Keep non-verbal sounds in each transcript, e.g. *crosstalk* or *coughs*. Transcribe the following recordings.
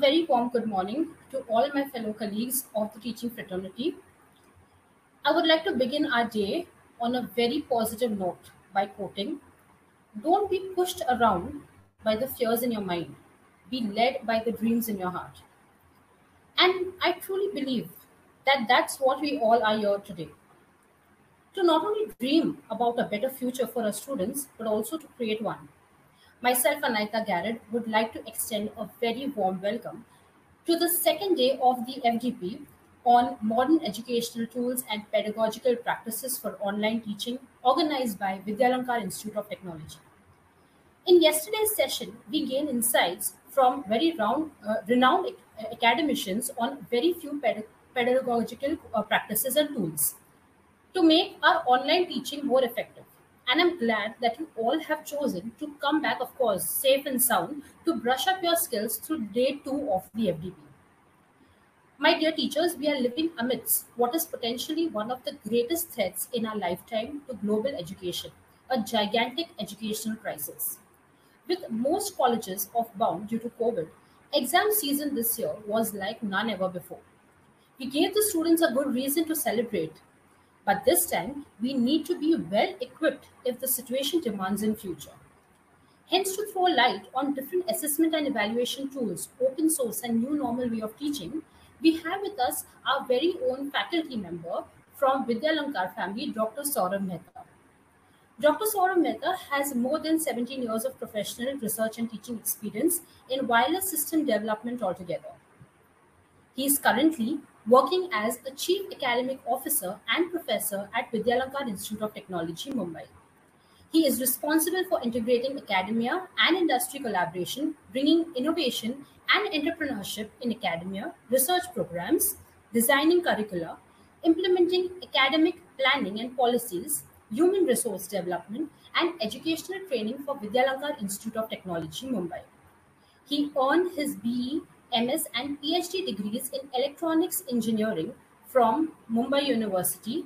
Very warm good morning to all my fellow colleagues of the teaching fraternity. I would like to begin our day on a very positive note by quoting Don't be pushed around by the fears in your mind, be led by the dreams in your heart. And I truly believe that that's what we all are here today to not only dream about a better future for our students, but also to create one. Myself, Anita Garrett, would like to extend a very warm welcome to the second day of the FDP on modern educational tools and pedagogical practices for online teaching, organized by Vidyalankar Institute of Technology. In yesterday's session, we gained insights from very round, uh, renowned academicians on very few ped- pedagogical uh, practices and tools to make our online teaching more effective. And I'm glad that you all have chosen to come back, of course, safe and sound, to brush up your skills through day two of the FDP. My dear teachers, we are living amidst what is potentially one of the greatest threats in our lifetime to global education a gigantic educational crisis. With most colleges off bound due to COVID, exam season this year was like none ever before. We gave the students a good reason to celebrate but this time, we need to be well equipped if the situation demands in future. Hence, to throw light on different assessment and evaluation tools, open source and new normal way of teaching, we have with us our very own faculty member from Vidyalankar family, Dr. Saurabh Mehta. Dr. Saurabh Mehta has more than 17 years of professional research and teaching experience in wireless system development altogether. He is currently working as a Chief Academic Officer and Professor at Vidyalankar Institute of Technology, Mumbai. He is responsible for integrating academia and industry collaboration, bringing innovation and entrepreneurship in academia, research programs, designing curricula, implementing academic planning and policies, human resource development, and educational training for Vidyalankar Institute of Technology, Mumbai. He earned his BE MS and PhD degrees in electronics engineering from Mumbai University,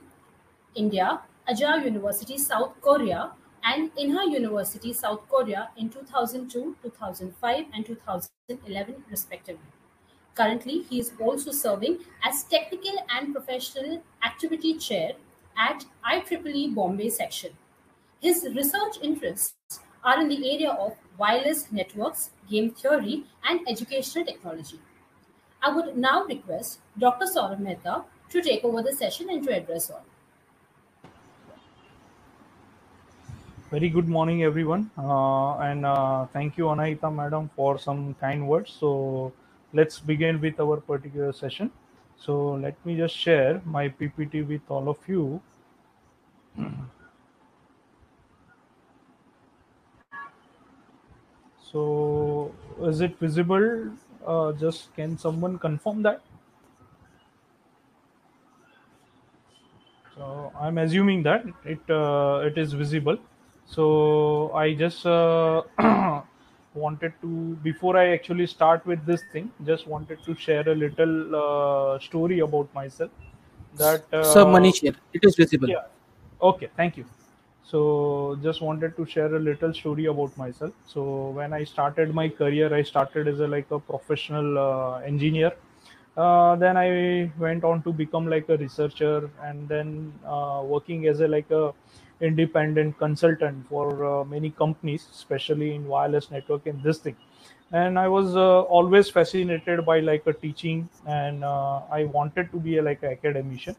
India, Ajou University, South Korea, and Inha University, South Korea in 2002, 2005, and 2011, respectively. Currently, he is also serving as Technical and Professional Activity Chair at IEEE Bombay section. His research interests are in the area of wireless networks, game theory, and educational technology. I would now request Dr. Saurabh Mehta to take over the session and to address all. Very good morning, everyone, uh, and uh, thank you, Anaita Madam, for some kind words. So let's begin with our particular session. So let me just share my PPT with all of you. *clears throat* So is it visible? Uh, just can someone confirm that? So I'm assuming that it uh, it is visible. So I just uh, *clears throat* wanted to before I actually start with this thing, just wanted to share a little uh, story about myself. That uh, Sir Manish. It is visible. yeah. Okay. Thank you. So just wanted to share a little story about myself. So when I started my career, I started as a like a professional uh, engineer. Uh, then I went on to become like a researcher, and then uh, working as a like a independent consultant for uh, many companies, especially in wireless network and this thing. And I was uh, always fascinated by like a teaching, and uh, I wanted to be a, like an academician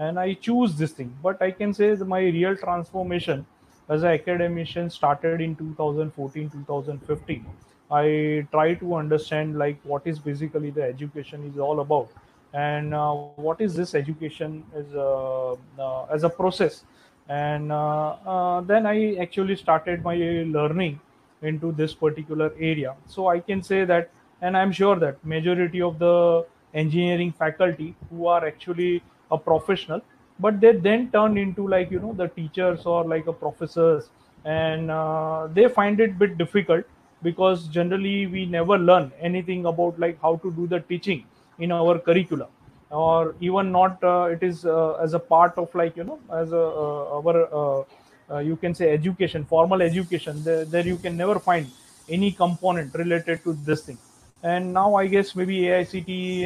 and I choose this thing. But I can say my real transformation as an academician started in 2014, 2015. I try to understand like what is basically the education is all about, and uh, what is this education as a uh, as a process. And uh, uh, then I actually started my learning into this particular area. So I can say that, and I'm sure that majority of the engineering faculty who are actually a professional but they then turn into like you know the teachers or like a professors. And uh, they find it bit difficult because generally we never learn anything about like how to do the teaching in our curricula or even not uh, it is uh, as a part of like you know as a uh, our uh, uh, you can say education formal education there, there you can never find any component related to this thing and now i guess maybe aict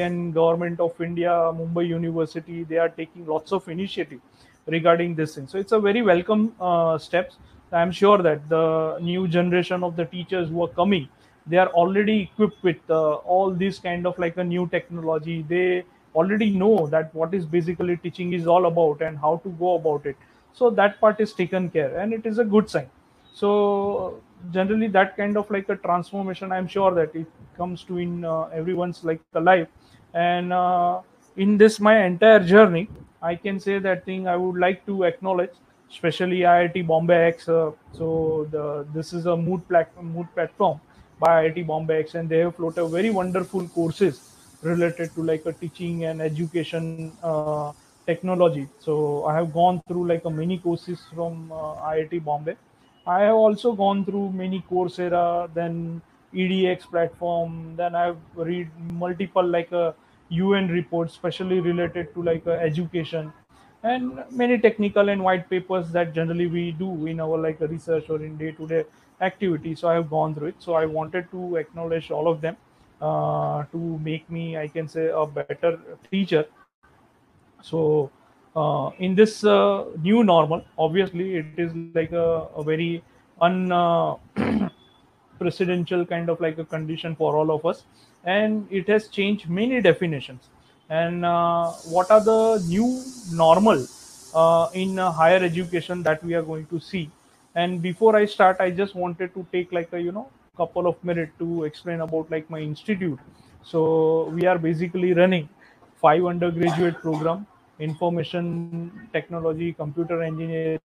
and government of india mumbai university they are taking lots of initiative regarding this thing. So it's a very welcome uh, steps. I'm sure that the new generation of the teachers who are coming they are already equipped with uh, all this kind of like a new technology. They already know that what is basically teaching is all about and how to go about it. So that part is taken care and it is a good sign. So generally that kind of like a transformation i'm sure that it comes to in uh, everyone's like a life. And uh, in this my entire journey i can say that thing i would like to acknowledge especially iit bombay x uh, so the this is a mooc, platform, mooc platform by iit bombay x and they have floated very wonderful courses related to like a teaching and education uh, technology. So i have gone through like a many courses from uh, iit bombay I have also gone through many Coursera, then EDX platform. Then I've read multiple like a uh, UN reports, especially related to like uh, education, and many technical and white papers that generally we do in our like research or in day-to-day activity. So I have gone through it. So I wanted to acknowledge all of them uh, to make me, I can say, a better teacher. So uh, in this uh, new normal obviously it is like a, a very un uh, *clears throat* presidential kind of like a condition for all of us. And it has changed many definitions. And uh, what are the new normal uh, in higher education that we are going to see? And before i start i just wanted to take like a you know couple of minutes to explain about like my institute. So we are basically running five undergraduate program information technology, computer engineering,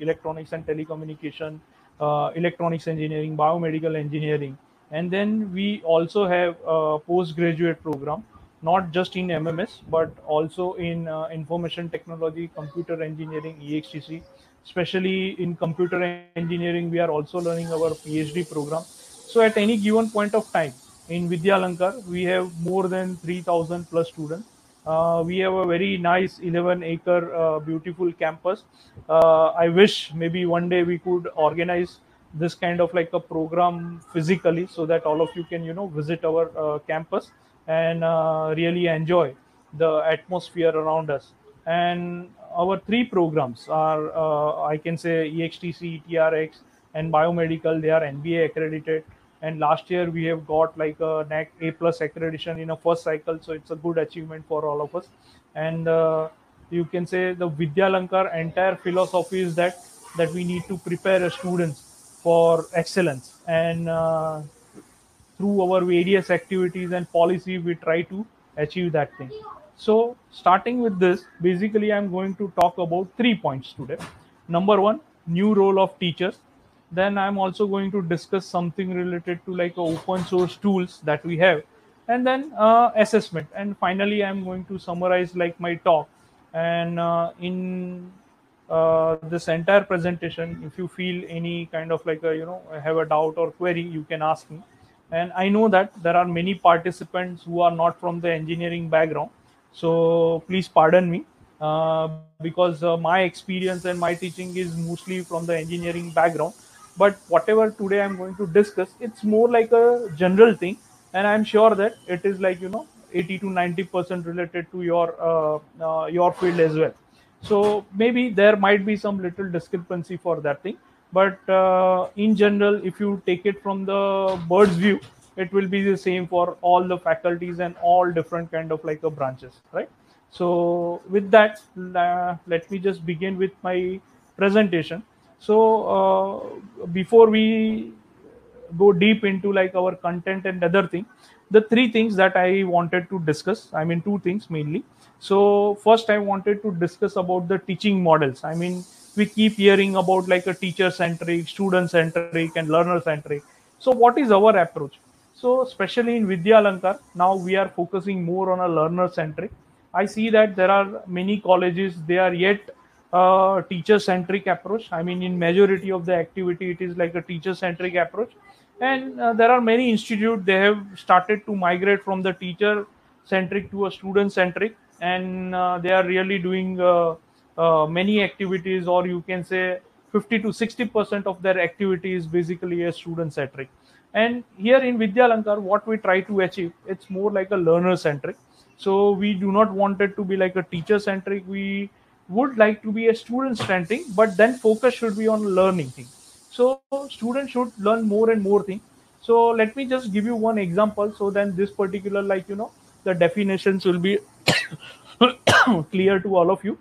electronics and telecommunication, uh, electronics engineering, biomedical engineering. And then we also have a postgraduate program, not just in MMS, but also in uh, information technology, computer engineering, EXTC. Especially in computer engineering, we are also learning our PhD program. So at any given point of time in Vidyalankar, we have more than 3,000 plus students uh, we have a very nice 11 acre uh, beautiful campus. Uh, I wish maybe one day we could organize this kind of like a program physically so that all of you can you know visit our uh, campus and uh, really enjoy the atmosphere around us. And our three programs are uh, i can say extc trx and biomedical. They are nba accredited and last year we have got like a NAAC A plus accreditation in a first cycle, so it's a good achievement for all of us. And uh, you can say the Vidyalankar entire philosophy is that that we need to prepare students for excellence, and uh, through our various activities and policy, we try to achieve that thing. So, starting with this, basically, I'm going to talk about three points today. Number one, new role of teachers then i'm also going to discuss something related to like open source tools that we have and then uh, assessment. And finally i'm going to summarize like my talk. And uh, in uh, this entire presentation if you feel any kind of like a you know I have a doubt or query you can ask me. And i know that there are many participants who are not from the engineering background. So please pardon me uh, because uh, my experience and my teaching is mostly from the engineering background but whatever today i'm going to discuss it's more like a general thing. And i'm sure that it is like you know 80 to 90 percent related to your uh, uh, your field as well. So maybe there might be some little discrepancy for that thing. But uh, in general if you take it from the bird's view it will be the same for all the faculties and all different kind of like a branches right? So with that uh, let me just begin with my presentation so uh, before we go deep into like our content and other thing the three things that i wanted to discuss i mean two things mainly. So first i wanted to discuss about the teaching models. I mean we keep hearing about like a teacher centric student centric and learner centric so what is our approach? So especially in vidyalankar now we are focusing more on a learner centric i see that there are many colleges they are yet teacher centric approach i mean in majority of the activity it is like a teacher centric approach and uh, there are many institute they have started to migrate from the teacher centric to a student centric and uh, they are really doing uh, uh many activities or you can say 50 to 60 percent of their activity is basically a student centric and here in Vidyalankar, what we try to achieve, it's more like a learner centric. So we do not want it to be like a teacher centric. We would like to be a student centric, but then focus should be on learning thing. So students should learn more and more thing. So let me just give you one example. So then this particular, like you know, the definitions will be *coughs* clear to all of you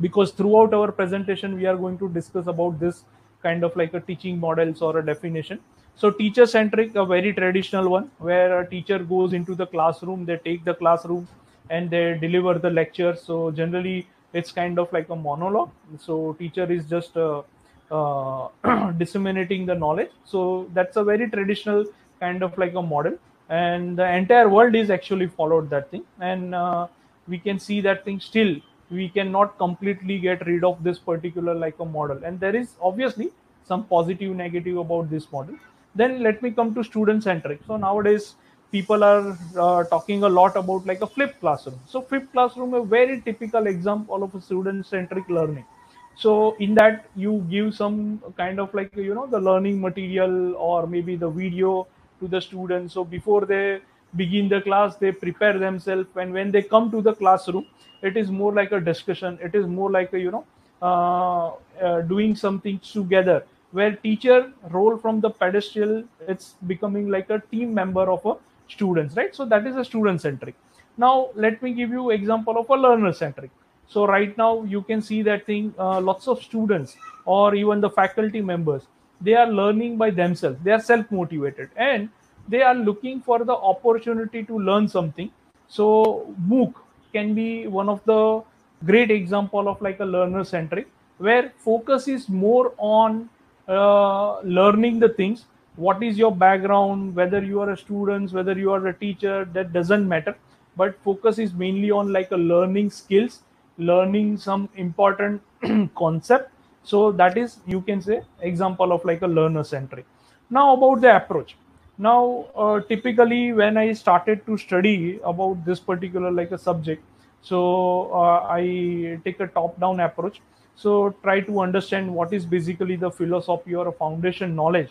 because throughout our presentation we are going to discuss about this kind of like a teaching models or a definition so teacher centric a very traditional one where a teacher goes into the classroom they take the classroom and they deliver the lecture so generally it's kind of like a monologue. So teacher is just uh, uh, *clears throat* disseminating the knowledge. So that's a very traditional kind of like a model. And the entire world is actually followed that thing. And uh, we can see that thing still. We cannot completely get rid of this particular like a model. And there is obviously some positive negative about this model. Then let me come to student centric. So nowadays people are uh, talking a lot about like a flipped classroom. So flipped classroom a very typical example of a student centric learning. So in that you give some kind of like you know the learning material or maybe the video to the students. So before they begin the class they prepare themselves. And when they come to the classroom it is more like a discussion. It is more like a you know uh, uh, doing something together where teacher role from the pedestal it's becoming like a team member of a students right? So that is a student centric. Now let me give you example of a learner centric. So right now you can see that thing uh, lots of students or even the faculty members they are learning by themselves. They are self motivated and they are looking for the opportunity to learn something. So mooc can be one of the great example of like a learner centric where focus is more on uh, learning the things what is your background whether you are a student whether you are a teacher that doesn't matter. But focus is mainly on like a learning skills learning some important *clears throat* concept. So that is you can say example of like a learner centric. Now about the approach. Now uh, typically when i started to study about this particular like a subject so uh, i take a top down approach. So try to understand what is basically the philosophy or a foundation knowledge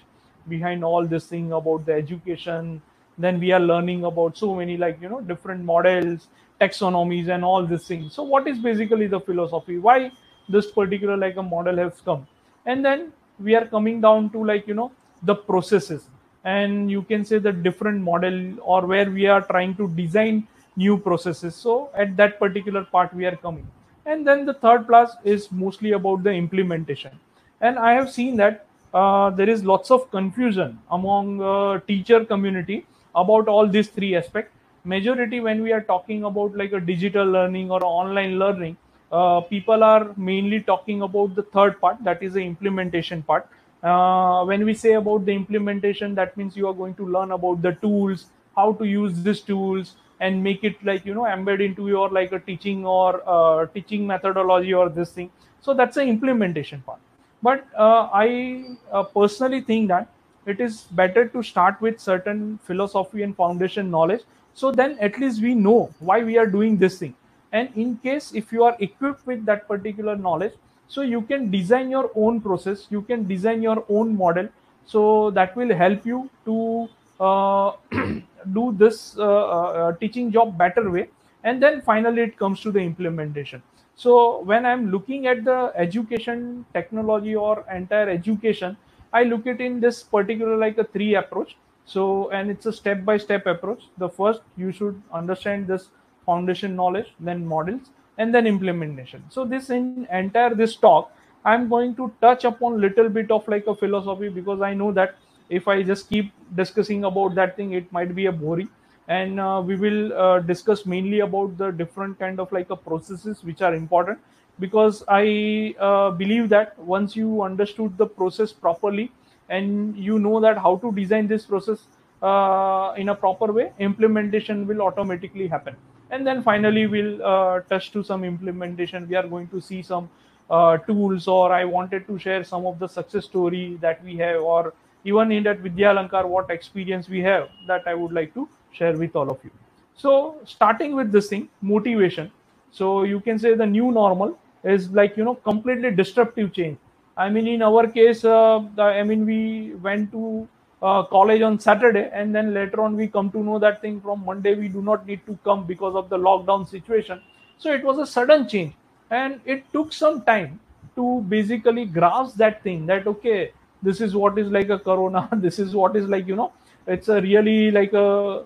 behind all this thing about the education then we are learning about so many like you know different models taxonomies and all these things. So what is basically the philosophy? Why this particular like a model has come? And then we are coming down to like you know the processes. And you can say the different model or where we are trying to design new processes. So at that particular part we are coming. And then the third plus is mostly about the implementation. And i have seen that uh, there is lots of confusion among uh, teacher community about all these three aspects. Majority when we are talking about like a digital learning or online learning uh, people are mainly talking about the third part that is the implementation part. Uh, when we say about the implementation that means you are going to learn about the tools how to use these tools and make it like you know embed into your like a teaching or uh, teaching methodology or this thing. So that's the implementation part but uh, i uh, personally think that it is better to start with certain philosophy and foundation knowledge. So then at least we know why we are doing this thing. And in case if you are equipped with that particular knowledge so you can design your own process you can design your own model. So that will help you to uh, *clears throat* do this uh, uh, teaching job better way. And then finally it comes to the implementation so when i'm looking at the education technology or entire education i look it in this particular like a three approach. So and it's a step by step approach. The first you should understand this foundation knowledge then models and then implementation. So this in entire this talk i'm going to touch upon little bit of like a philosophy because i know that if i just keep discussing about that thing it might be a boring and uh, we will uh, discuss mainly about the different kind of like a processes which are important. Because i uh, believe that once you understood the process properly and you know that how to design this process uh, in a proper way implementation will automatically happen. And then finally we'll uh, touch to some implementation. We are going to see some uh, tools or i wanted to share some of the success story that we have or even in that vidyalankar what experience we have that i would like to share with all of you. So starting with this thing motivation. So you can say the new normal is like you know completely disruptive change. I mean in our case uh, i mean we went to uh, college on saturday and then later on we come to know that thing from monday we do not need to come because of the lockdown situation. So it was a sudden change and it took some time to basically grasp that thing that okay this is what is like a corona *laughs* this is what is like you know it's a really like a,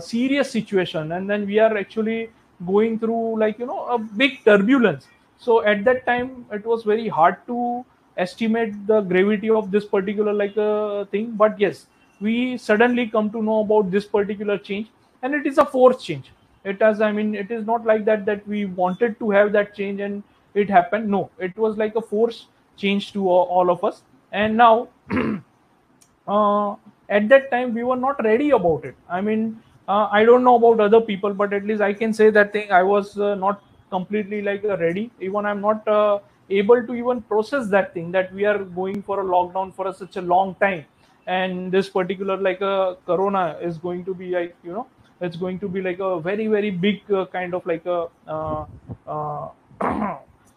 serious situation and then we are actually going through like you know a big turbulence. So at that time it was very hard to estimate the gravity of this particular like uh, thing. But yes we suddenly come to know about this particular change and it is a forced change. It has i mean it is not like that that we wanted to have that change and it happened. No it was like a forced change to all, all of us. And now *clears throat* uh, at that time we were not ready about it. I mean uh, i don't know about other people but at least i can say that thing i was uh, not completely like uh, ready. Even i'm not uh, able to even process that thing that we are going for a lockdown for a, such a long time. And this particular like a uh, corona is going to be like you know it's going to be like a very very big kind of like a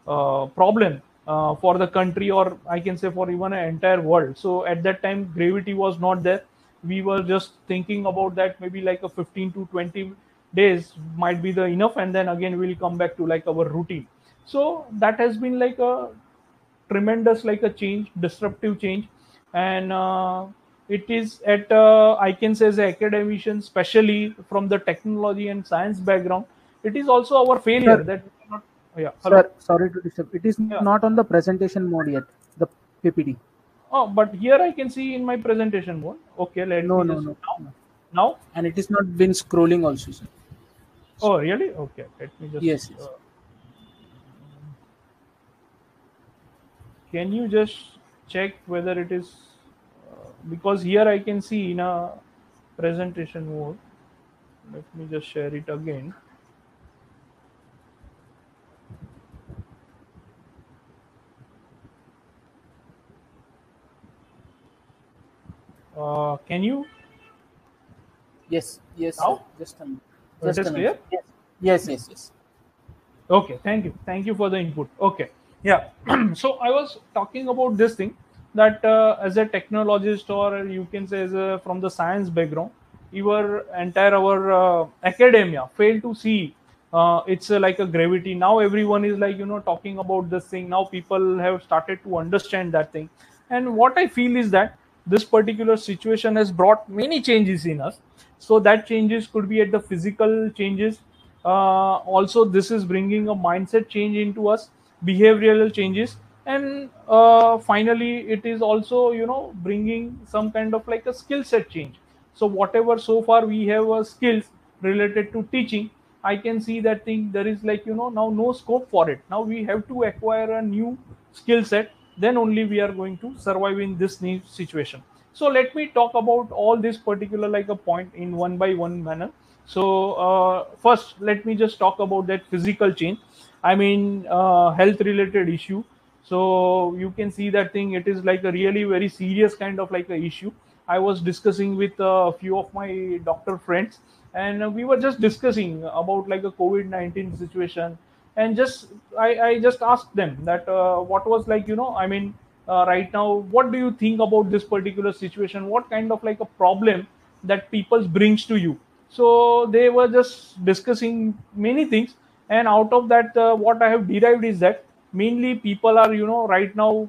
*coughs* problem uh, for the country or i can say for even an entire world. So at that time gravity was not there. We were just thinking about that maybe like a 15 to 20 days might be the enough and then again we'll come back to like our routine. So that has been like a tremendous like a change disruptive change. And uh, it is at uh, i can say as an academician especially from the technology and science background it is also our failure that yeah. Hello. Sir, sorry to disturb. It is yeah. not on the presentation mode yet. The PPT. Oh, but here I can see in my presentation mode. Okay, let no, me no, no, now. Now. And it is not been scrolling also, sir. Oh, really? Okay. Let me just. Yes. yes. Uh, can you just check whether it is uh, because here I can see in a presentation mode. Let me just share it again. Uh, can you? Yes, yes. Now? Just a minute. Just it is clear? Yes. yes, yes, yes. Okay, thank you. Thank you for the input. Okay, yeah. *clears throat* so I was talking about this thing that uh, as a technologist or you can say as a, from the science background, your entire our uh, academia failed to see uh, it's uh, like a gravity. Now everyone is like you know talking about this thing. Now people have started to understand that thing. And what I feel is that this particular situation has brought many changes in us. So that changes could be at the physical changes. Uh, also this is bringing a mindset change into us behavioral changes. And uh, finally it is also you know bringing some kind of like a skill set change. So whatever so far we have uh, skills related to teaching i can see that thing there is like you know now no scope for it. Now we have to acquire a new skill set then only we are going to survive in this new situation. So let me talk about all this particular like a point in one by one manner. So uh, first let me just talk about that physical change. I mean uh, health related issue. So you can see that thing it is like a really very serious kind of like a issue. I was discussing with a few of my doctor friends and we were just discussing about like a covid-19 situation and just I, I just asked them that uh, what was like you know I mean uh, right now what do you think about this particular situation? What kind of like a problem that people brings to you? So they were just discussing many things and out of that uh, what I have derived is that mainly people are you know right now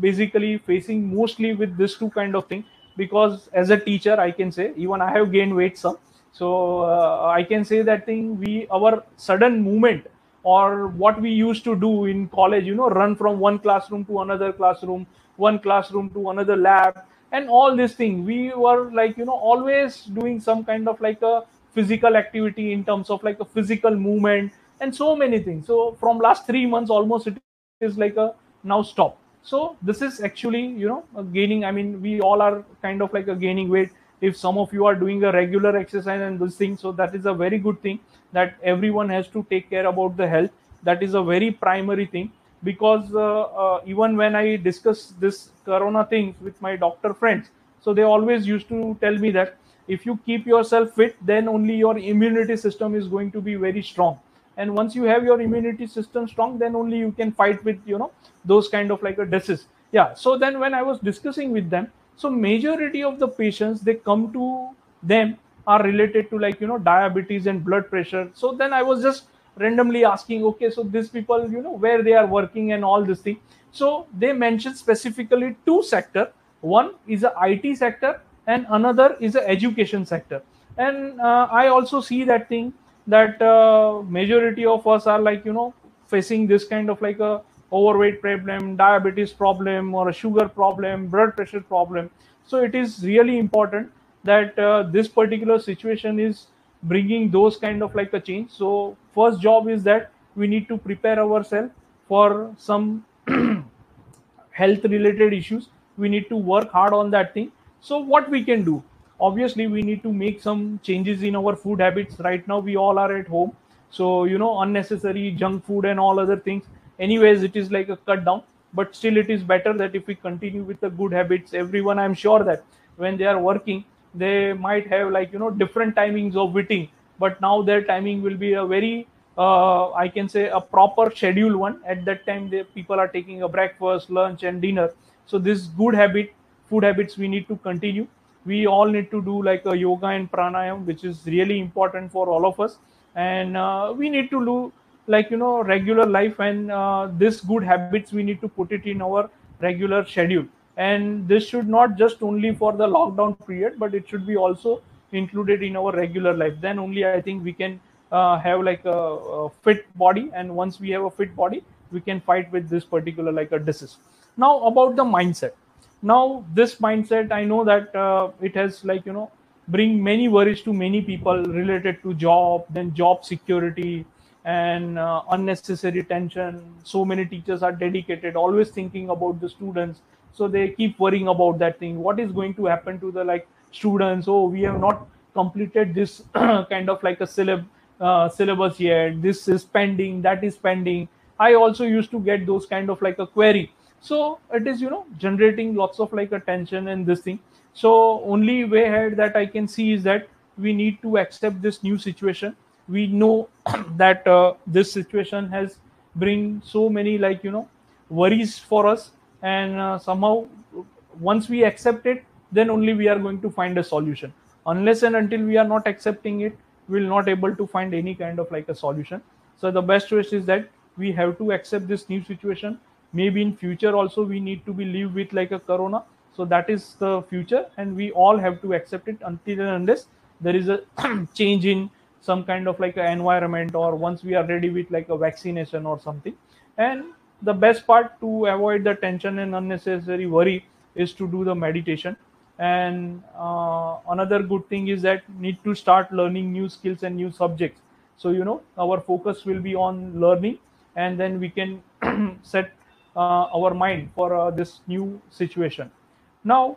basically facing mostly with this two kind of thing because as a teacher I can say even I have gained weight some. So uh, I can say that thing we our sudden movement or what we used to do in college you know run from one classroom to another classroom one classroom to another lab and all this thing we were like you know always doing some kind of like a physical activity in terms of like a physical movement and so many things. So from last 3 months almost it is like a now stop. So this is actually you know gaining i mean we all are kind of like a gaining weight if some of you are doing a regular exercise and this thing so that is a very good thing that everyone has to take care about the health. That is a very primary thing because uh, uh, even when i discuss this corona thing with my doctor friends so they always used to tell me that if you keep yourself fit then only your immunity system is going to be very strong. And once you have your immunity system strong then only you can fight with you know those kind of like a disease. Yeah so then when i was discussing with them so majority of the patients they come to them are related to like you know diabetes and blood pressure. So then i was just randomly asking okay so these people you know where they are working and all this thing. So they mentioned specifically two sector. One is a it sector and another is a education sector. And uh, i also see that thing that uh, majority of us are like you know facing this kind of like a overweight problem diabetes problem or a sugar problem blood pressure problem. So it is really important that uh, this particular situation is bringing those kind of like a change. So first job is that we need to prepare ourselves for some *clears throat* health related issues. We need to work hard on that thing. So what we can do? Obviously we need to make some changes in our food habits. Right now we all are at home. So you know unnecessary junk food and all other things anyways it is like a cut down but still it is better that if we continue with the good habits everyone i'm sure that when they are working they might have like you know different timings of eating but now their timing will be a very uh, i can say a proper schedule one. At that time the people are taking a breakfast lunch and dinner. So this good habit food habits we need to continue. We all need to do like a yoga and pranayam which is really important for all of us. And uh, we need to do like you know regular life and uh, this good habits we need to put it in our regular schedule. And this should not just only for the lockdown period but it should be also included in our regular life. Then only i think we can uh, have like a, a, fit body. And once we have a fit body we can fight with this particular like a disease. Now about the mindset. Now this mindset i know that uh, it has like you know bring many worries to many people related to job then job security and uh, unnecessary tension. So many teachers are dedicated always thinking about the students. So they keep worrying about that thing. What is going to happen to the like students? Oh we have not completed this *clears throat* kind of like a syllab- uh, syllabus yet. This is pending that is pending. I also used to get those kind of like a query. So it is you know generating lots of like attention and this thing. So only way ahead that i can see is that we need to accept this new situation we know *clears throat* that uh, this situation has bring so many like you know worries for us. And uh, somehow once we accept it then only we are going to find a solution. Unless and until we are not accepting it we'll not able to find any kind of like a solution. So the best choice is that we have to accept this new situation. Maybe in future also we need to be live with like a corona. So that is the future. And we all have to accept it until and unless there is a *clears throat* change in some kind of like an environment or once we are ready with like a vaccination or something. And the best part to avoid the tension and unnecessary worry is to do the meditation. And uh, another good thing is that need to start learning new skills and new subjects. So you know our focus will be on learning and then we can *clears throat* set uh, our mind for uh, this new situation. Now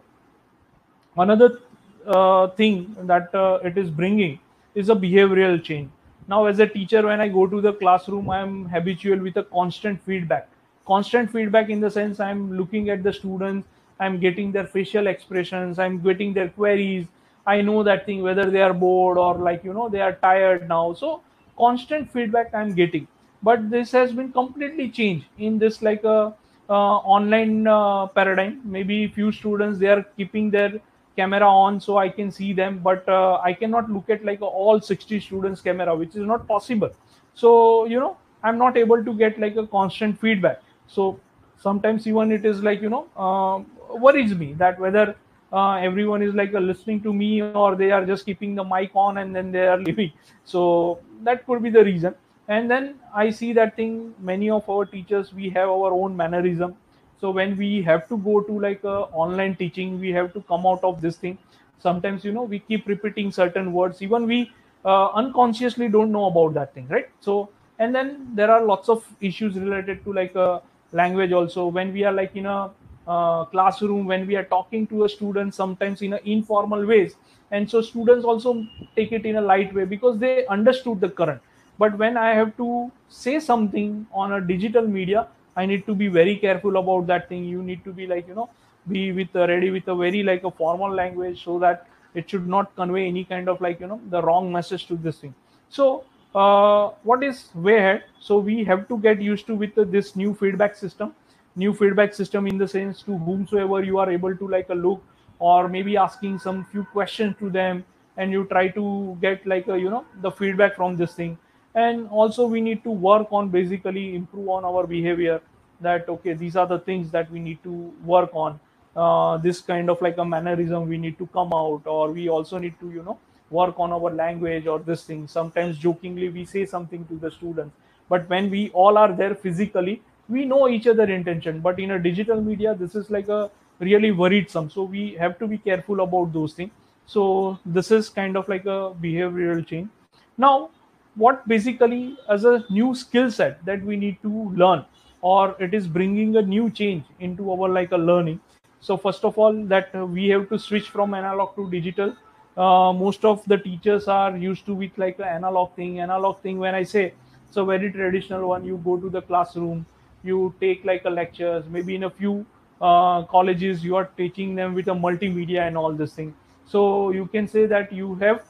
another uh, thing that uh, it is bringing is a behavioral change. Now as a teacher when i go to the classroom i am habitual with a constant feedback. Constant feedback in the sense i'm looking at the students i'm getting their facial expressions i'm getting their queries. I know that thing whether they are bored or like you know they are tired now. So constant feedback i'm getting. But this has been completely changed in this like a uh, online uh, paradigm. Maybe few students they are keeping their camera on so i can see them but uh, i cannot look at like all 60 students camera which is not possible. So you know i'm not able to get like a constant feedback. So sometimes even it is like you know uh, worries me that whether uh, everyone is like listening to me or they are just keeping the mic on and then they are *laughs* leaving. So that could be the reason. And then i see that thing many of our teachers we have our own mannerism so when we have to go to like a online teaching we have to come out of this thing. Sometimes you know we keep repeating certain words. Even we uh, unconsciously don't know about that thing right? So and then there are lots of issues related to like a language also. When we are like in a uh, classroom when we are talking to a student sometimes in a informal ways and so students also take it in a light way because they understood the current. But when i have to say something on a digital media i need to be very careful about that thing. You need to be like you know be with uh, ready with a very like a formal language so that it should not convey any kind of like you know the wrong message to this thing. So uh, what is way ahead? So we have to get used to with uh, this new feedback system. New feedback system in the sense to whomsoever you are able to like a look or maybe asking some few questions to them and you try to get like a you know the feedback from this thing and also we need to work on basically improve on our behavior that okay these are the things that we need to work on. Uh, this kind of like a mannerism we need to come out or we also need to you know work on our language or this thing. Sometimes jokingly we say something to the students but when we all are there physically we know each other intention. But in a digital media this is like a really worrisome. So we have to be careful about those things. So this is kind of like a behavioral change. Now what basically as a new skill set that we need to learn or it is bringing a new change into our like a learning. So first of all that uh, we have to switch from analog to digital. Uh, most of the teachers are used to with like an analog thing. Analog thing when i say it's a very traditional one. You go to the classroom you take like a lectures. Maybe in a few uh, colleges you are teaching them with a multimedia and all this thing. So you can say that you have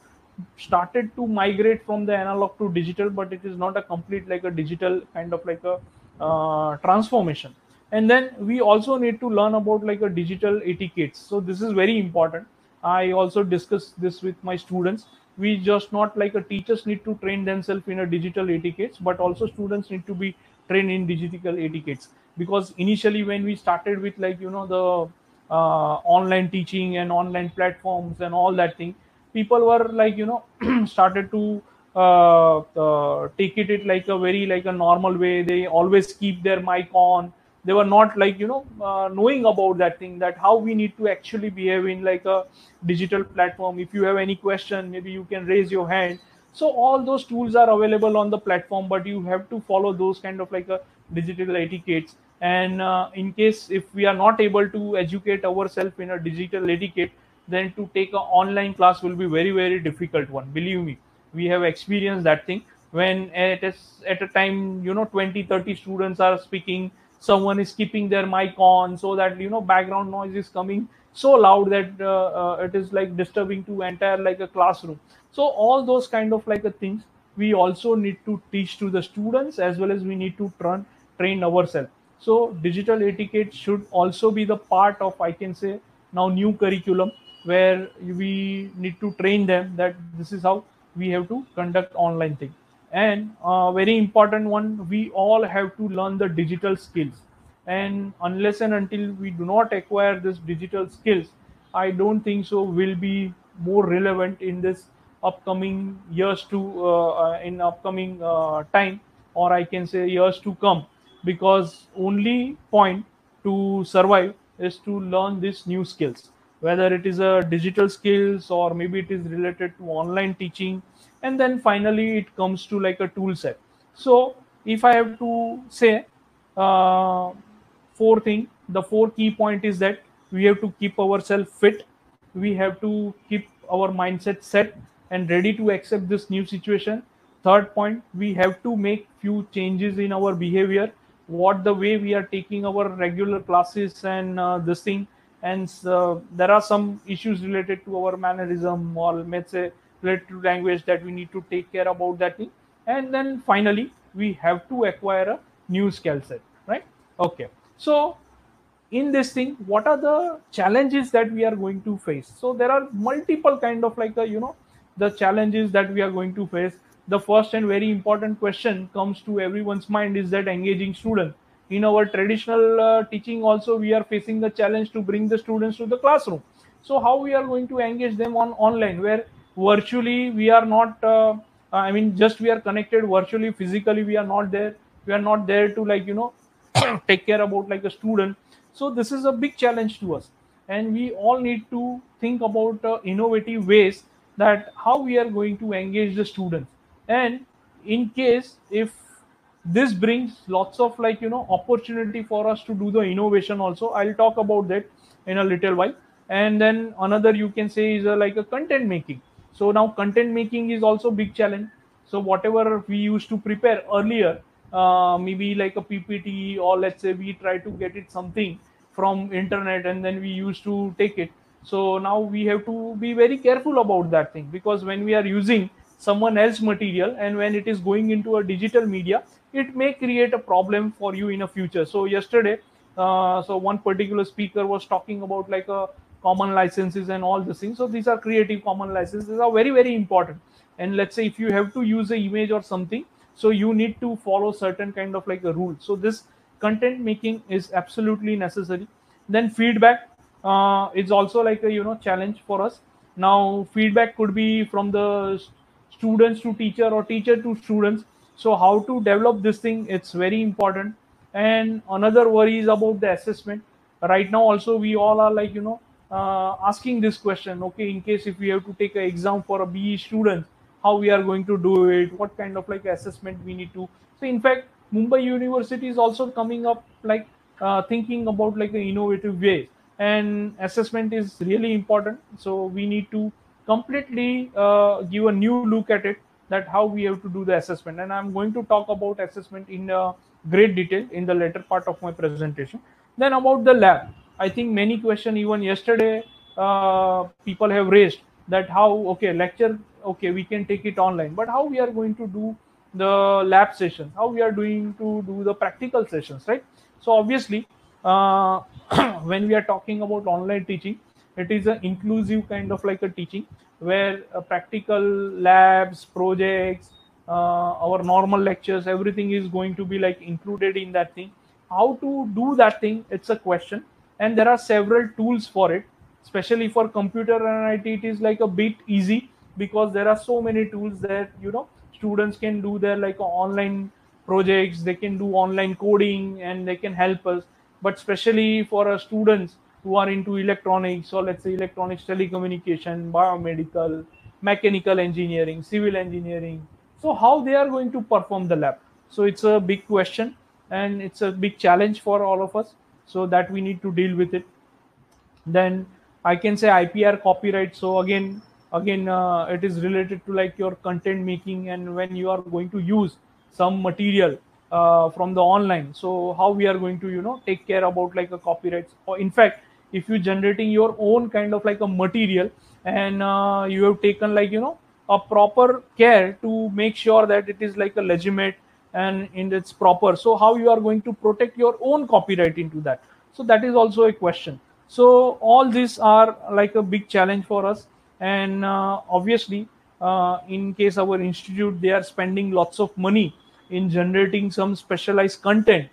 started to migrate from the analog to digital but it is not a complete like a digital kind of like a uh, transformation. And then we also need to learn about like a digital etiquette so this is very important. I also discuss this with my students. We just not like a teachers need to train themselves in a digital etiquettes but also students need to be trained in digital etiquettes. Because initially when we started with like you know the uh, online teaching and online platforms and all that thing people were like you know *clears throat* started to uh, uh, take it, it like a very like a normal way. They always keep their mic on. They were not like you know uh, knowing about that thing that how we need to actually behave in like a digital platform. If you have any question maybe you can raise your hand. So all those tools are available on the platform but you have to follow those kind of like a digital etiquettes. And uh, in case if we are not able to educate ourselves in a digital etiquette then to take an online class will be very very difficult one. Believe me we have experienced that thing. When at a, at a time you know 20 30 students are speaking someone is keeping their mic on so that you know background noise is coming so loud that uh, uh, it is like disturbing to entire like a classroom. So all those kind of like things we also need to teach to the students as well as we need to train train ourselves. So digital etiquette should also be the part of i can say now new curriculum where we need to train them that this is how we have to conduct online thing. And uh, very important one we all have to learn the digital skills. And unless and until we do not acquire this digital skills i don't think so will be more relevant in this upcoming years to uh, uh, in upcoming uh, time or i can say years to come. Because only point to survive is to learn these new skills whether it is a digital skills or maybe it is related to online teaching. And then finally it comes to like a tool set. So if i have to say uh, four thing the four key point is that we have to keep ourselves fit. We have to keep our mindset set and ready to accept this new situation. Third point we have to make few changes in our behavior what the way we are taking our regular classes and uh, this thing and uh, there are some issues related to our mannerism or let's say related to language that we need to take care about that thing. And then finally we have to acquire a new skill set right? Okay. So in this thing what are the challenges that we are going to face? So there are multiple kind of like a you know the challenges that we are going to face. The first and very important question comes to everyone's mind is that engaging student in our traditional uh, teaching also we are facing the challenge to bring the students to the classroom. So how we are going to engage them on online where virtually we are not uh, i mean just we are connected virtually physically we are not there. We are not there to like you know *coughs* take care about like a student. So this is a big challenge to us. And we all need to think about uh, innovative ways that how we are going to engage the students. And in case if this brings lots of like you know opportunity for us to do the innovation also. I'll talk about that in a little while. And then another you can say is a, like a content making. So now content making is also big challenge. So whatever we used to prepare earlier uh, maybe like a ppt or let's say we try to get it something from internet and then we used to take it. So now we have to be very careful about that thing because when we are using someone else material and when it is going into a digital media it may create a problem for you in the future. So yesterday uh, so one particular speaker was talking about like a common licenses and all these things. So these are creative common licenses. Are very very important. And let's say if you have to use an image or something so you need to follow certain kind of like a rule. So this content making is absolutely necessary. Then feedback uh, is also like a you know challenge for us. Now feedback could be from the students to teacher or teacher to students so how to develop this thing it's very important. And another worry is about the assessment. Right now also we all are like you know uh, asking this question okay in case if we have to take an exam for a be student how we are going to do it? What kind of like assessment we need to? So in fact mumbai university is also coming up like uh, thinking about like an innovative way. And assessment is really important. So we need to completely uh, give a new look at it that how we have to do the assessment. And i'm going to talk about assessment in uh, great detail in the later part of my presentation. Then about the lab. I think many question even yesterday uh, people have raised that how okay lecture okay we can take it online. But how we are going to do the lab sessions? How we are doing to do the practical sessions right? So obviously uh, *clears throat* when we are talking about online teaching it is an inclusive kind of like a teaching where uh, practical labs projects uh, our normal lectures everything is going to be like included in that thing. How to do that thing it's a question. And there are several tools for it. Especially for computer and it, it is like a bit easy because there are so many tools that you know students can do their like online projects. They can do online coding and they can help us. But especially for our students who are into electronics or let's say electronics telecommunication biomedical mechanical engineering civil engineering. So how they are going to perform the lab? So it's a big question and it's a big challenge for all of us. So that we need to deal with it. Then i can say ipr copyright. So again again uh, it is related to like your content making and when you are going to use some material uh, from the online. So how we are going to you know take care about like a copyright or in fact if you're generating your own kind of like a material and uh, you have taken like you know a proper care to make sure that it is like a legitimate and in its proper. So how you are going to protect your own copyright into that? So that is also a question. So all these are like a big challenge for us. And uh, obviously uh, in case our institute they are spending lots of money in generating some specialized content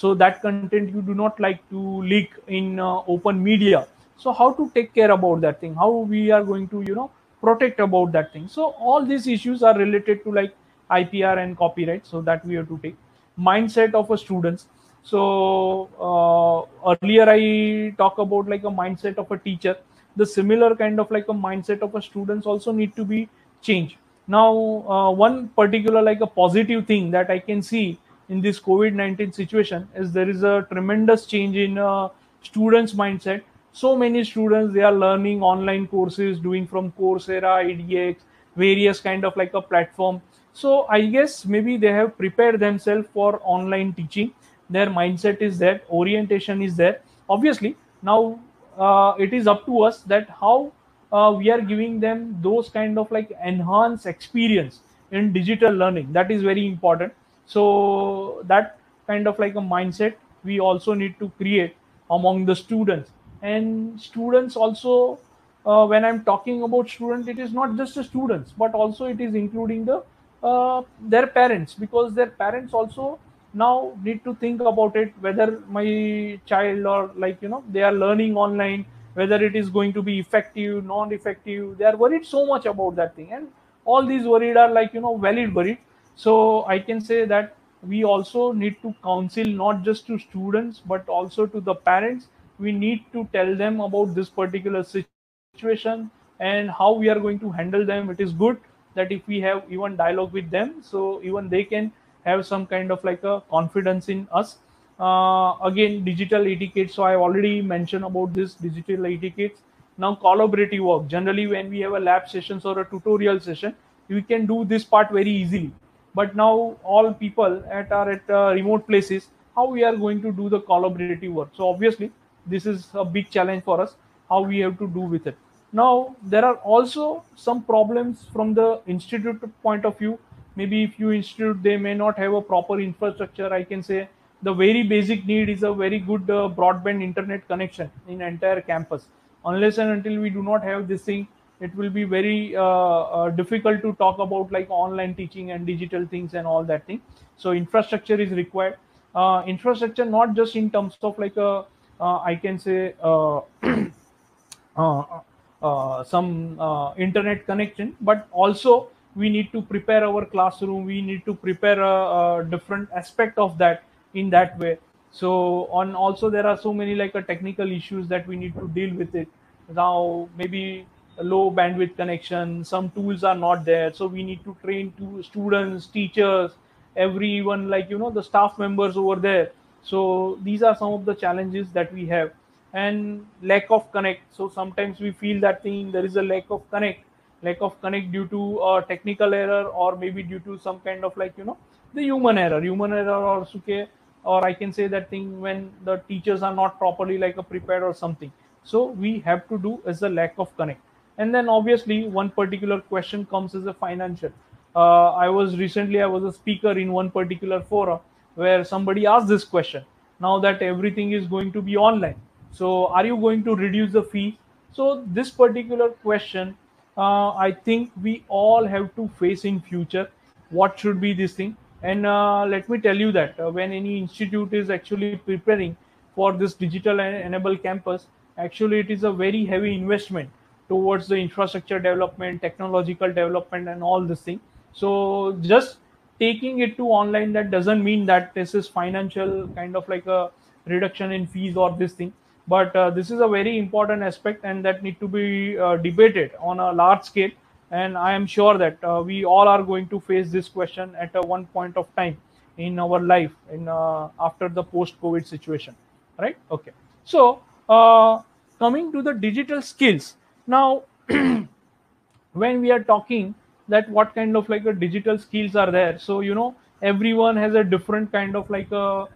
so that content you do not like to leak in uh, open media. So how to take care about that thing? How we are going to you know protect about that thing? So all these issues are related to like ipr and copyright so that we have to take. Mindset of a students. So uh, earlier i talk about like a mindset of a teacher. The similar kind of like a mindset of a students also need to be changed. Now uh, one particular like a positive thing that i can see in this covid-19 situation is there is a tremendous change in uh, students mindset. So many students they are learning online courses doing from coursera edx various kind of like a platform. So i guess maybe they have prepared themselves for online teaching. Their mindset is there orientation is there. Obviously now uh, it is up to us that how uh, we are giving them those kind of like enhanced experience in digital learning. That is very important so that kind of like a mindset we also need to create among the students. And students also uh, when i'm talking about students it is not just the students but also it is including the uh, their parents because their parents also now need to think about it whether my child or like you know they are learning online whether it is going to be effective non effective they are worried so much about that thing. And all these worried are like you know valid worried so i can say that we also need to counsel not just to students but also to the parents. We need to tell them about this particular situation and how we are going to handle them. It is good that if we have even dialogue with them so even they can have some kind of like a confidence in us. Uh, again digital etiquette. So i already mentioned about this digital etiquette. Now collaborative work. Generally when we have a lab sessions or a tutorial session we can do this part very easily but now all people at are at uh, remote places how we are going to do the collaborative work? So obviously this is a big challenge for us how we have to do with it. Now there are also some problems from the institute point of view. Maybe if you institute they may not have a proper infrastructure. I can say the very basic need is a very good uh, broadband internet connection in entire campus. Unless and until we do not have this thing it will be very uh, uh, difficult to talk about like online teaching and digital things and all that thing. So infrastructure is required. Uh, infrastructure not just in terms of like a i can say uh, *clears throat* some internet connection but also we need to prepare our classroom. We need to prepare a, a different aspect of that in that way. So on also there are so many like a technical issues that we need to deal with it. Now maybe low bandwidth connection some tools are not there. So we need to train to students teachers everyone like you know the staff members over there. So these are some of the challenges that we have. And lack of connect. So sometimes we feel that thing there is a lack of connect. Lack of connect due to a technical error or maybe due to some kind of like you know the human error. Human error or suke or i can say that thing when the teachers are not properly like a prepared or something. So we have to do is the lack of connect and then obviously one particular question comes as a financial. Uh, i was recently i was a speaker in one particular forum where somebody asked this question. Now that everything is going to be online so are you going to reduce the fee? So this particular question uh, i think we all have to face in future. What should be this thing? And uh, let me tell you that uh, when any institute is actually preparing for this digital enable campus actually it is a very heavy investment towards the infrastructure development technological development and all this thing. So just taking it to online that doesn't mean that this is financial kind of like a reduction in fees or this thing. But uh, this is a very important aspect and that need to be uh, debated on a large scale. And i am sure that uh, we all are going to face this question at a one point of time in our life in uh, after the post covid situation. Right? Okay. So uh, coming to the digital skills now *clears throat* when we are talking that what kind of like a digital skills are there so you know everyone has a different kind of like a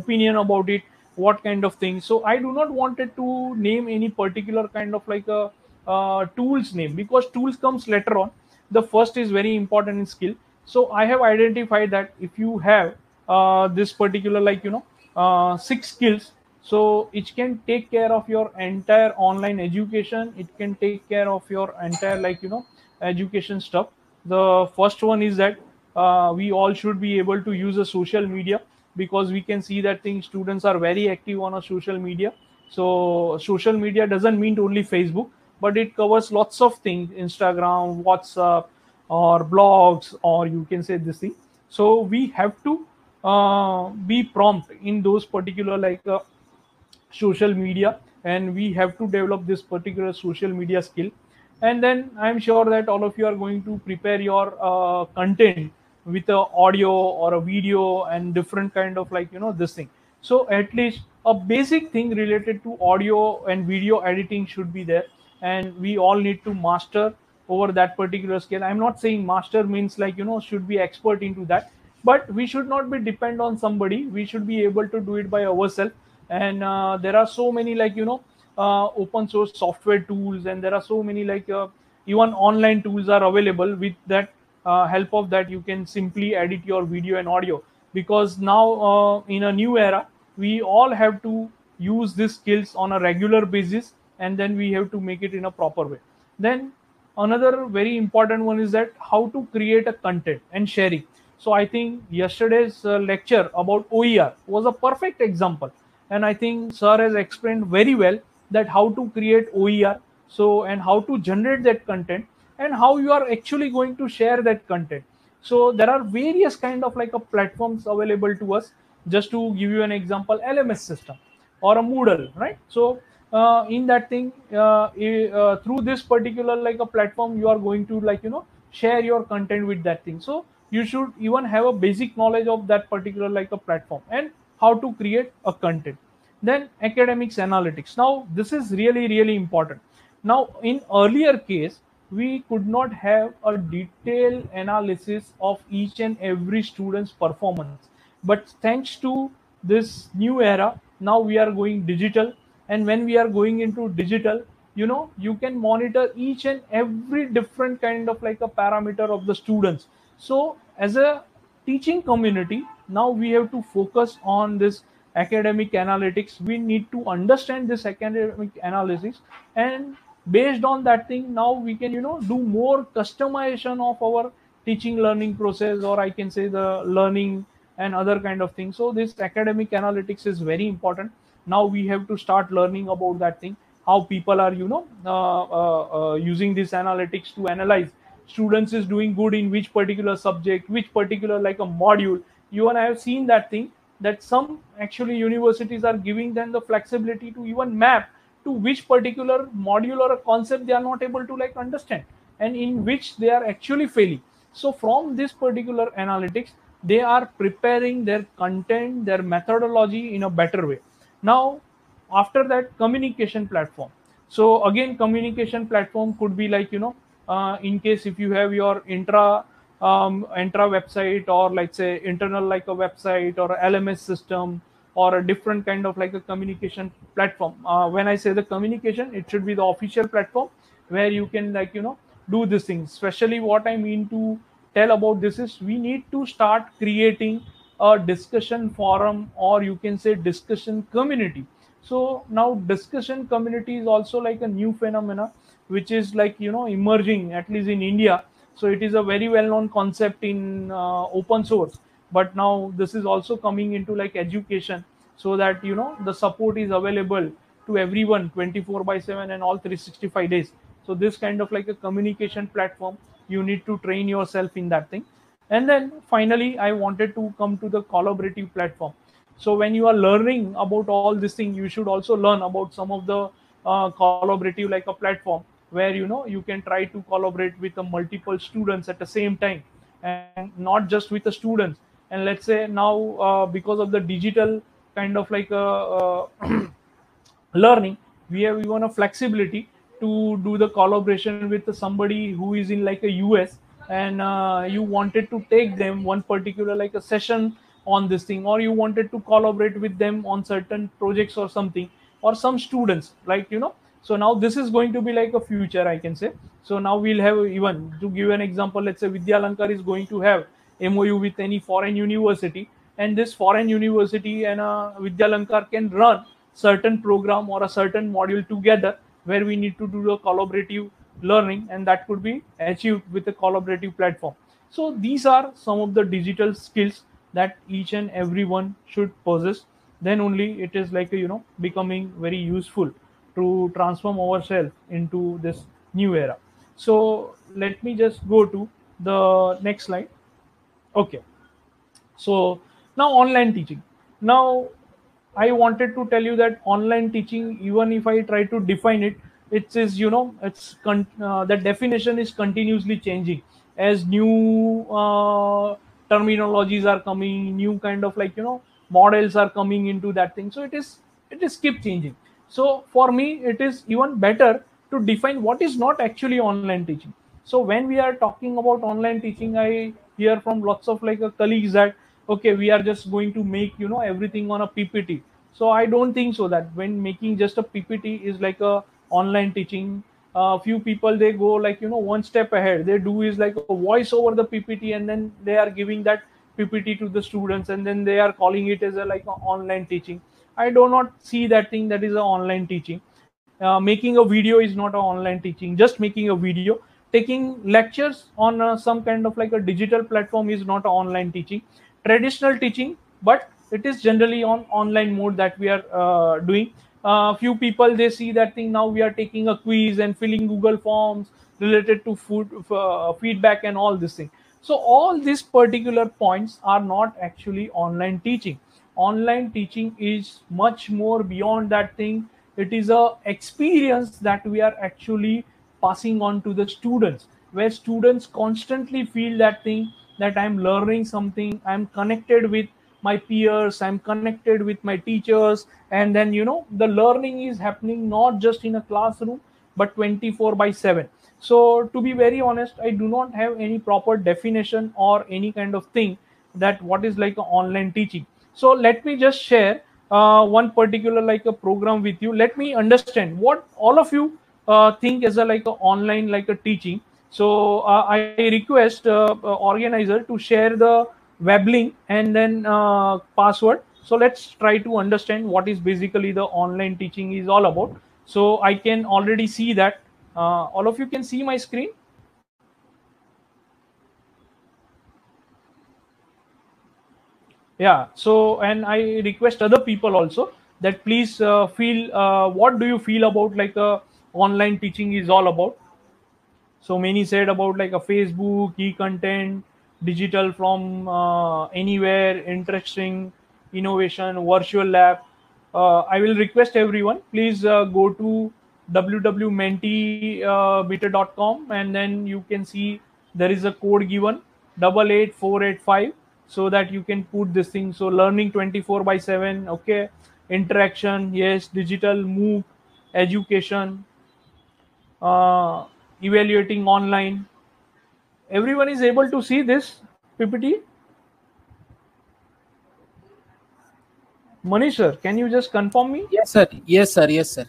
opinion about it what kind of things. So i do not wanted to name any particular kind of like a tools name because tools comes later on. The first is very important in skill. So i have identified that if you have uh, this particular like you know uh, six skills so it can take care of your entire online education. It can take care of your entire like you know education stuff. The first one is that uh, we all should be able to use a social media because we can see that things students are very active on a social media. So social media doesn't mean only facebook but it covers lots of things instagram whatsapp or blogs or you can say this thing. So we have to uh, be prompt in those particular like uh, social media and we have to develop this particular social media skill. And then i'm sure that all of you are going to prepare your uh, content with a audio or a video and different kind of like you know this thing. So at least a basic thing related to audio and video editing should be there. And we all need to master over that particular skill. I'm not saying master means like you know should be expert into that. But we should not be depend on somebody. We should be able to do it by ourselves and uh, there are so many like you know uh, open source software tools and there are so many like uh, even online tools are available with that uh, help of that you can simply edit your video and audio. Because now uh, in a new era we all have to use these skills on a regular basis and then we have to make it in a proper way. Then another very important one is that how to create a content and sharing. So i think yesterday's uh, lecture about oer was a perfect example and i think sir has explained very well that how to create oer so and how to generate that content and how you are actually going to share that content. So there are various kind of like a platforms available to us. Just to give you an example lms system or a moodle right? So uh, in that thing uh, uh, through this particular like a platform you are going to like you know share your content with that thing. So you should even have a basic knowledge of that particular like a platform. And how to create a content. Then academics analytics. Now this is really really important. Now in earlier case we could not have a detailed analysis of each and every student's performance. But thanks to this new era now we are going digital. And when we are going into digital you know you can monitor each and every different kind of like a parameter of the students. So as a teaching community now we have to focus on this academic analytics. We need to understand this academic analysis and based on that thing now we can you know do more customization of our teaching learning process or i can say the learning and other kind of things. So this academic analytics is very important. Now we have to start learning about that thing how people are you know uh, uh, uh, using this analytics to analyze. Students is doing good in which particular subject which particular like a module you and i have seen that thing that some actually universities are giving them the flexibility to even map to which particular module or a concept they are not able to like understand and in which they are actually failing. So from this particular analytics they are preparing their content their methodology in a better way. Now after that communication platform. So again communication platform could be like you know uh, in case if you have your intra um, intra website or like say internal like a website or a lms system or a different kind of like a communication platform. Uh, when i say the communication it should be the official platform where you can like you know do this thing especially what i mean to tell about this is we need to start creating a discussion forum or you can say discussion community. So now discussion community is also like a new phenomena which is like you know emerging at least in india so it is a very well known concept in uh, open source. But now this is also coming into like education so that you know the support is available to everyone 24 by 7 and all 365 days. So this kind of like a communication platform you need to train yourself in that thing. And then finally i wanted to come to the collaborative platform. So when you are learning about all this thing you should also learn about some of the uh, collaborative like a platform where you know you can try to collaborate with multiple students at the same time and not just with the students. And let's say now uh, because of the digital kind of like a, uh, *clears throat* learning we have even a flexibility to do the collaboration with somebody who is in like a us and uh, you wanted to take them one particular like a session on this thing or you wanted to collaborate with them on certain projects or something or some students like you know so now this is going to be like a future i can say. So now we'll have even to give an example let's say vidyalankar is going to have mou with any foreign university and this foreign university and uh, vidyalankar can run certain program or a certain module together where we need to do a collaborative learning and that could be achieved with a collaborative platform. So these are some of the digital skills that each and everyone should possess. Then only it is like you know becoming very useful to transform ourselves into this new era. So let me just go to the next slide. Okay. So now online teaching. Now i wanted to tell you that online teaching even if i try to define it it is you know it's con- uh, the definition is continuously changing. As new uh, terminologies are coming new kind of like you know models are coming into that thing. So it is it is keep changing so for me it is even better to define what is not actually online teaching. So when we are talking about online teaching i hear from lots of like uh, colleagues that okay we are just going to make you know everything on a ppt so i don't think so that when making just a ppt is like a online teaching a uh, few people they go like you know one step ahead. They do is like a voice over the ppt and then they are giving that ppt to the students and then they are calling it as a like a online teaching i do not see that thing that is an online teaching. Uh, making a video is not an online teaching. Just making a video taking lectures on uh, some kind of like a digital platform is not an online teaching. Traditional teaching but it is generally on online mode that we are uh, doing. A few people they see that thing now we are taking a quiz and filling google forms related to food uh, feedback and all this thing. So all these particular points are not actually online teaching online teaching is much more beyond that thing. It is a experience that we are actually passing on to the students where students constantly feel that thing that i'm learning something i'm connected with my peers i'm connected with my teachers. And then you know the learning is happening not just in a classroom but 24 by 7 so to be very honest i do not have any proper definition or any kind of thing that what is like online teaching so let me just share uh, one particular like a program with you. Let me understand what all of you uh, think as a like a online like a teaching. So uh, i request uh, uh, organizer to share the web link and then uh, password. So let's try to understand what is basically the online teaching is all about. So i can already see that. All of you can see my screen yeah so and i request other people also that please uh, feel uh, what do you feel about like a online teaching is all about? So many said about like a facebook e-content digital from uh, anywhere interesting innovation virtual lab. Uh, i will request everyone please uh, go to www.mentimeter.com and then you can see there is a code given double eight four eight five so that you can put this thing. So learning 24 by 7 okay? Interaction yes digital MOOC education uh, evaluating online. Everyone is able to see this ppt manish sir can you just confirm me? Yes, sir. Yes, sir. Yes, sir.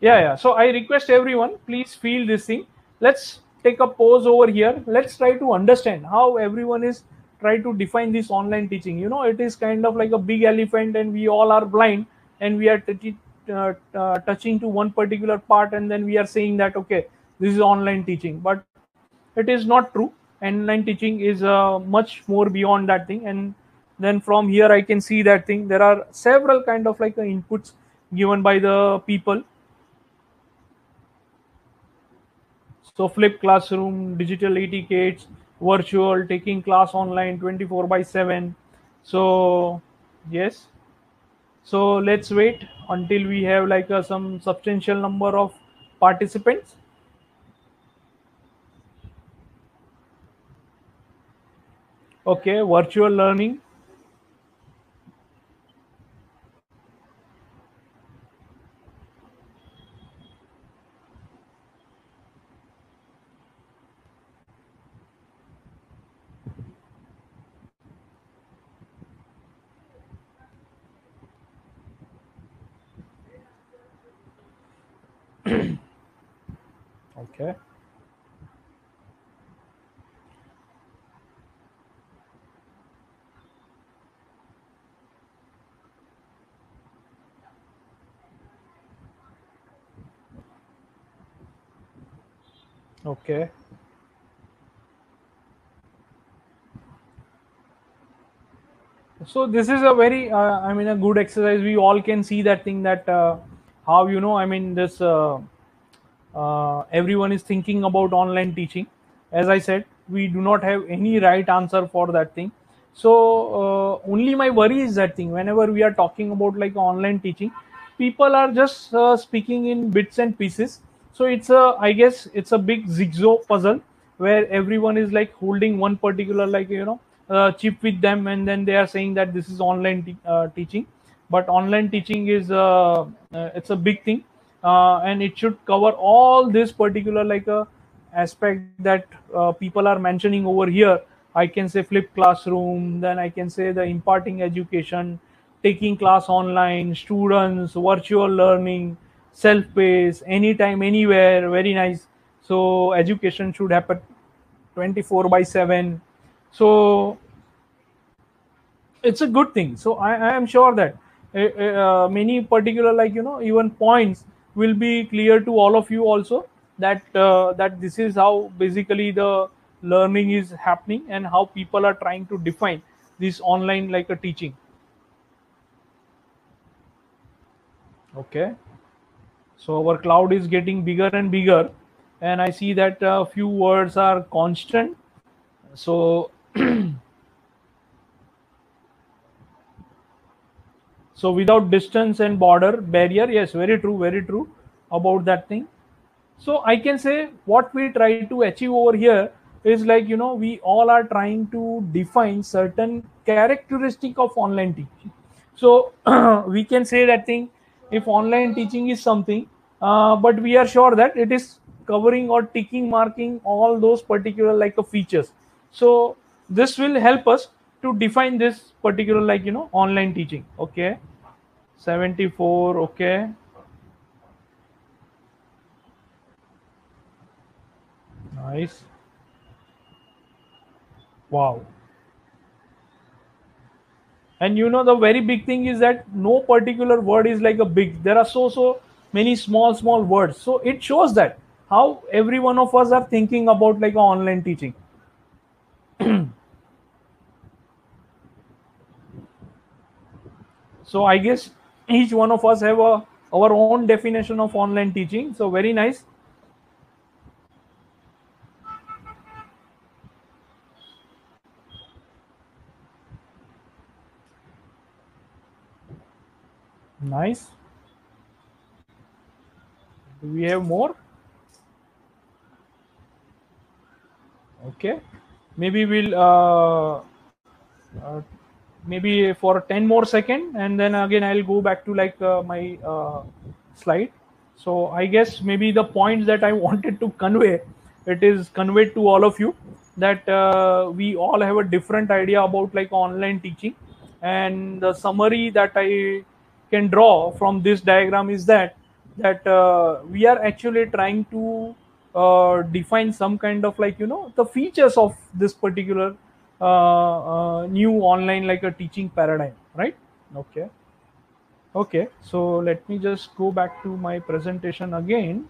yeah yeah. So i request everyone please feel this thing. Let's take a pause over here. Let's try to understand how everyone is try to define this online teaching. You know it is kind of like a big elephant and we all are blind and we are t- uh, uh, touching to one particular part and then we are saying that okay this is online teaching. But it is not true. Online teaching is uh, much more beyond that thing. And then from here i can see that thing. There are several kind of like uh, inputs given by the people. So flip classroom digital etiquettes virtual taking class online 24 by 7 so yes. So let's wait until we have like uh, some substantial number of participants. Okay virtual learning okay okay. So this is a very uh, i mean a good exercise. We all can see that thing that uh, how you know i mean this uh, uh, everyone is thinking about online teaching. As i said we do not have any right answer for that thing. So uh, only my worry is that thing. Whenever we are talking about like online teaching people are just uh, speaking in bits and pieces so it's a i guess it's a big zigzag puzzle where everyone is like holding one particular like you know uh, chip with them and then they are saying that this is online uh, teaching. But online teaching is uh, uh, it's a big thing uh, and it should cover all this particular like a aspect that uh, people are mentioning over here. I can say flip classroom then i can say the imparting education taking class online students virtual learning self paced anytime anywhere very nice. So education should happen 24 by 7 so it's a good thing. So i, I am sure that uh, uh, many particular like you know even points will be clear to all of you also that uh, that this is how basically the learning is happening and how people are trying to define this online like a teaching. Okay so our cloud is getting bigger and bigger and i see that a few words are constant. So *clears throat* so without distance and border barrier yes very true very true about that thing. So i can say what we try to achieve over here is like you know we all are trying to define certain characteristic of online teaching. So *clears throat* we can say that thing if online teaching is something uh, but we are sure that it is covering or ticking marking all those particular like a features. So this will help us to define this particular like you know online teaching. Okay? 74 okay? Nice. Wow. And you know the very big thing is that no particular word is like a big. There are so so many small small words. So it shows that how every one of us are thinking about like online teaching. *clears throat* So i guess each one of us have a our own definition of online teaching. So very nice. Nice we have more? Okay. Maybe we'll uh, uh, maybe for 10 more second and then again i'll go back to like uh, my uh, slide. So i guess maybe the points that i *laughs* wanted to convey it is conveyed to all of you that uh, we all have a different idea about like online teaching. And the summary that i can draw from this diagram is that that uh, we are actually trying to uh, define some kind of like you know the features of this particular uh, uh, new online like a teaching paradigm right? Okay. Okay so let me just go back to my presentation again.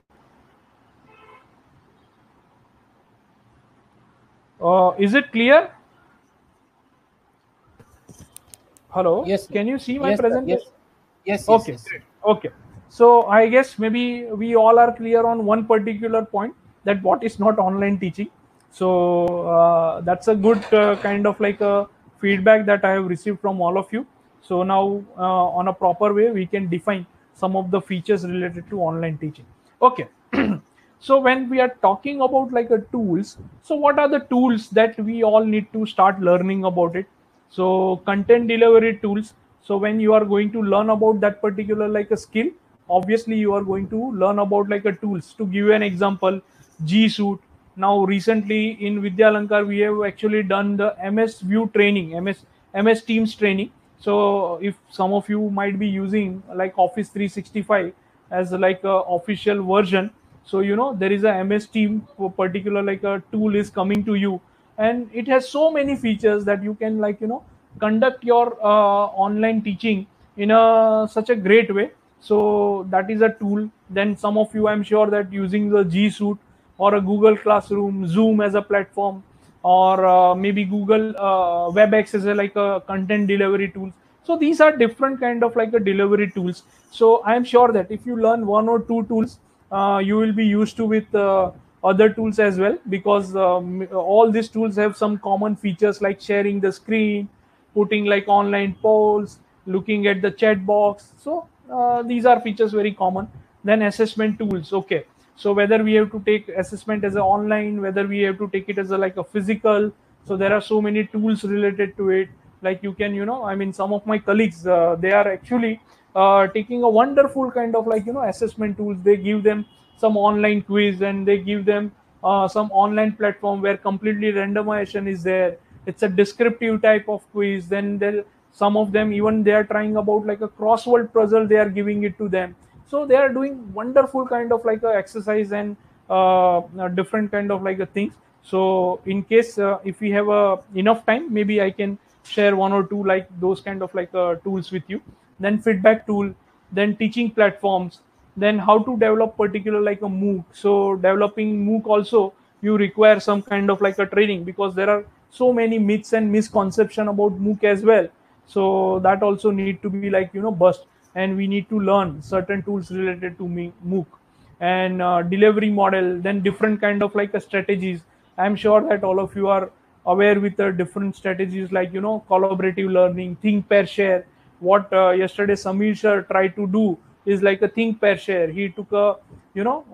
Uh, is it clear? Hello? Yes, can you see my Yes, presentation? Yes. Yes. yes, okay yes. okay so i guess maybe we all are clear on one particular point that what is not online teaching. So uh, that's a good uh, kind of like a feedback that i have received from all of you. So now uh, on a proper way we can define some of the features related to online teaching. Okay. *clears throat* So when we are talking about like a tools so what are the tools that we all need to start learning about it? So content delivery tools. So when you are going to learn about that particular like a skill obviously you are going to learn about like a tools. To give you an example g suite. Now recently in vidyalankar we have actually done the ms view training ms ms teams training. So if some of you might be using like office 365 as like a official version so you know there is a ms team particular like a tool is coming to you. And it has so many features that you can like you know conduct your uh, online teaching in a such a great way so that is a tool. Then some of you i'm sure that using the g suite or a google classroom zoom as a platform or uh, maybe google uh, webex as a like a content delivery tool so these are different kind of like a delivery tools. So i am sure that if you learn one or two tools uh, you will be used to with uh, other tools as well because um, all these tools have some common features like sharing the screen putting like online polls looking at the chat box. So uh, these are features very common then assessment tools okay. So whether we have to take assessment as a online whether we have to take it as a like a physical so there are so many tools related to it. Like you can you know i mean some of my colleagues uh, they are actually uh, taking a wonderful kind of like you know assessment tools. They give them some online quiz and they give them uh, some online platform where completely randomization is there. It's a descriptive type of quiz. Then there some of them even they are trying about like a crossword puzzle they are giving it to them. So they are doing wonderful kind of like a exercise and uh, different kind of like a things. So in case uh, if we have a enough time maybe i can share one or two like those kind of like uh, tools with you. Then feedback tool then teaching platforms then how to develop particular like a mooc. So developing mooc also you require some kind of like a training because there are so many myths and misconception about mooc as well so that also need to be like you know bust. And we need to learn certain tools related to mooc. And uh, delivery model then different kind of like a strategies. I'm sure that all of you are aware with the different strategies like you know collaborative learning think pair share. What uh, yesterday samir sir tried to do is like a think pair share. He took a you know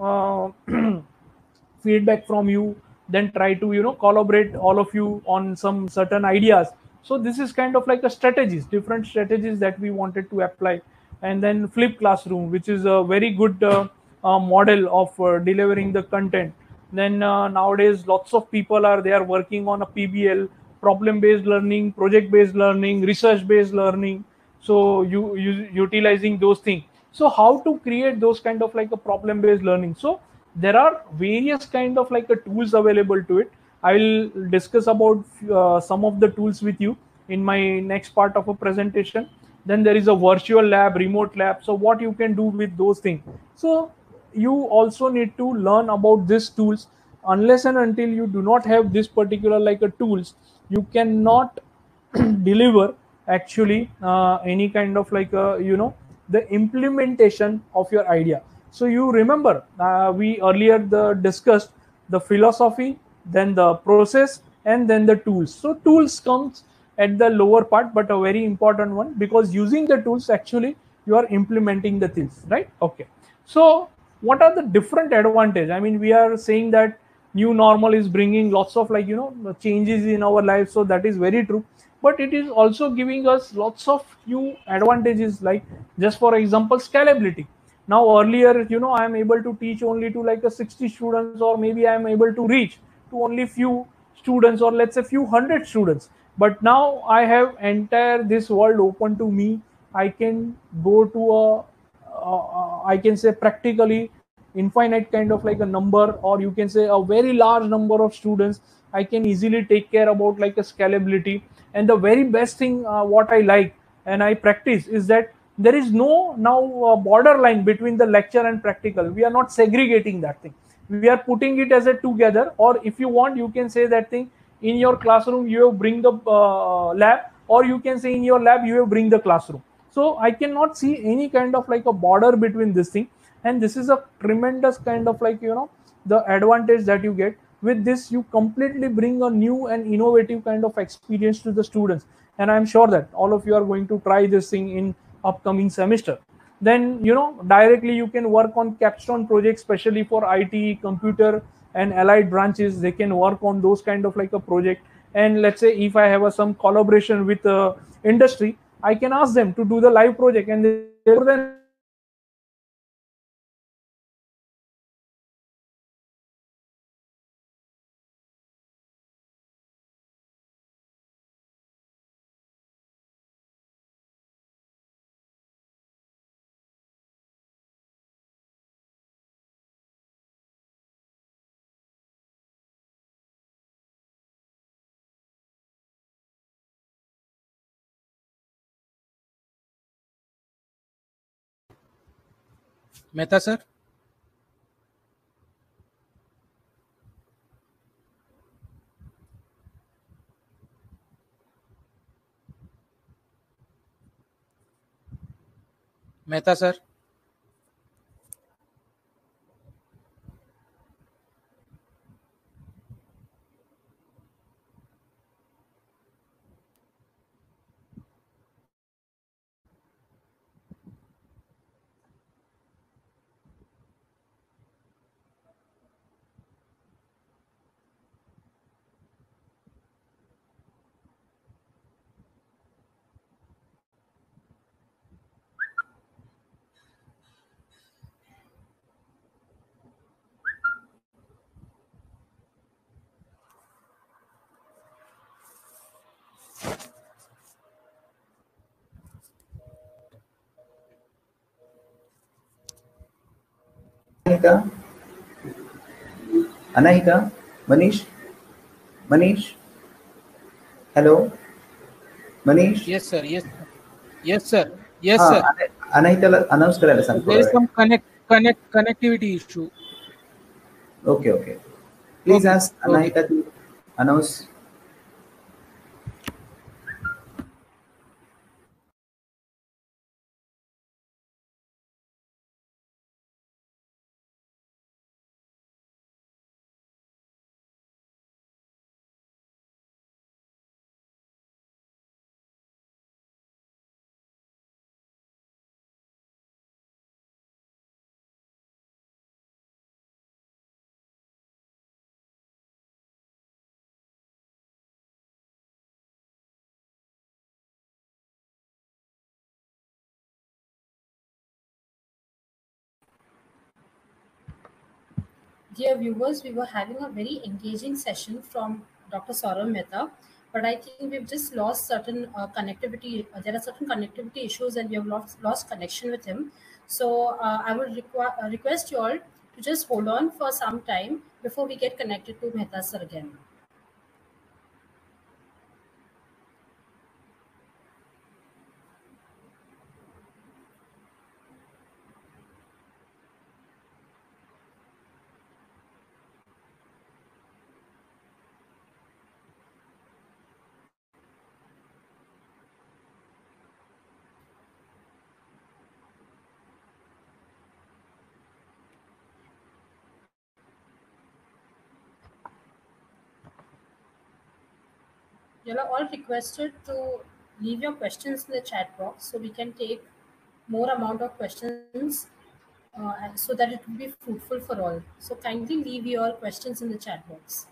uh, *clears throat* feedback from you then try to you know collaborate all of you on some certain ideas so this is kind of like a strategies different strategies that we wanted to apply. And then flip classroom which is a very good uh, uh, model of uh, delivering the content. Then uh, nowadays lots of people are they are working on a pbl problem based learning project based learning research based learning. So you, you utilizing those things. So how to create those kind of like a problem based learning? So there are various kind of like a tools available to it i will discuss about uh, some of the tools with you in my next part of a presentation. Then there is a virtual lab remote lab. So what you can do with those things. So you also need to learn about these tools. Unless and until you do not have this particular like a tools you cannot *clears throat* deliver actually uh, any kind of like a you know the implementation of your idea. So you remember uh, we earlier the discussed the philosophy then the process and then the tools. So tools comes at the lower part but a very important one because using the tools actually you are implementing the things right? Okay. So what are the different advantage? I mean we are saying that new normal is bringing lots of like you know changes in our life so that is very true. But it is also giving us lots of new advantages like just for example scalability. Now earlier you know i am able to teach only to like a 60 students or maybe i am able to reach to only few students or let's say few hundred students. But now i have entire this world open to me. I can go to a I can say practically infinite kind of like a number or you can say a very large number of students. I can easily take care about like a scalability. And the very best thing uh, what i like and i practice is that there is no now uh, borderline between the lecture and practical. We are not segregating that thing we are putting it as a together or if you want you can say that thing in your classroom you have bring the uh, lab or you can say in your lab you have bring the classroom. So i cannot see any kind of like a border between this thing and this is a tremendous kind of like you know the advantage that you get. With this you completely bring a new and innovative kind of experience to the students and i'm sure that all of you are going to try this thing in upcoming semester then you know directly you can work on capstone projects especially for it computer and allied branches. They can work on those kind of like a project. And let's say if i have a, some collaboration with uh, industry i can ask them to do the live project and they sir? Mehta sir? Anahita? Anahika Anahika Manish? Manish? Hello? Manish? Yes sir yes yes sir yes sir अनाहिताला announce करायला सांगतो there is some connect connect connectivity issue okay okay please ask Anahita to announce Dear viewers, we were having a very engaging session from Dr. Saurav Mehta, but I think we've just lost certain uh, connectivity. Uh, there are certain connectivity issues, and we have lost lost connection with him. So uh, I would requ- uh, request you all to just hold on for some time before we get connected to Mehta sir again. You are all requested to leave your questions in the chat box so we can take more amount of questions uh, so that it will be fruitful for all. So kindly leave your questions in the chat box.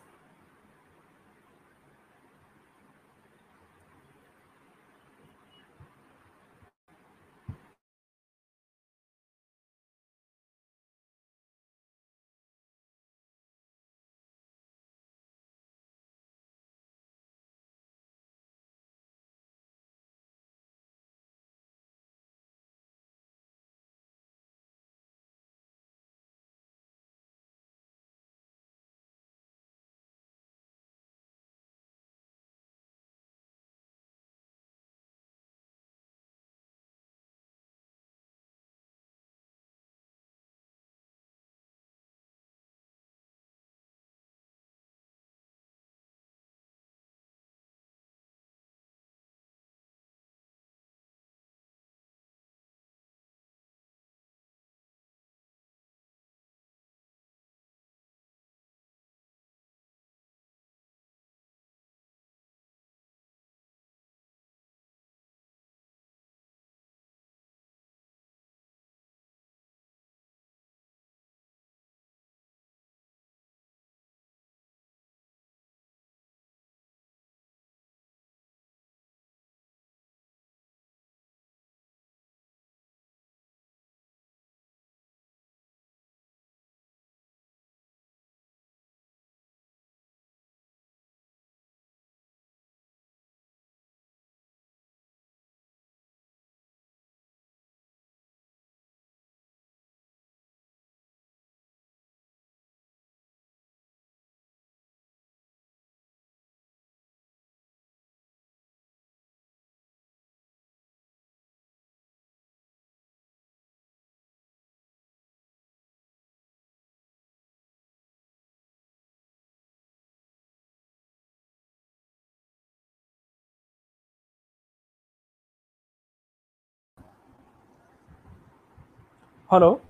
Hello.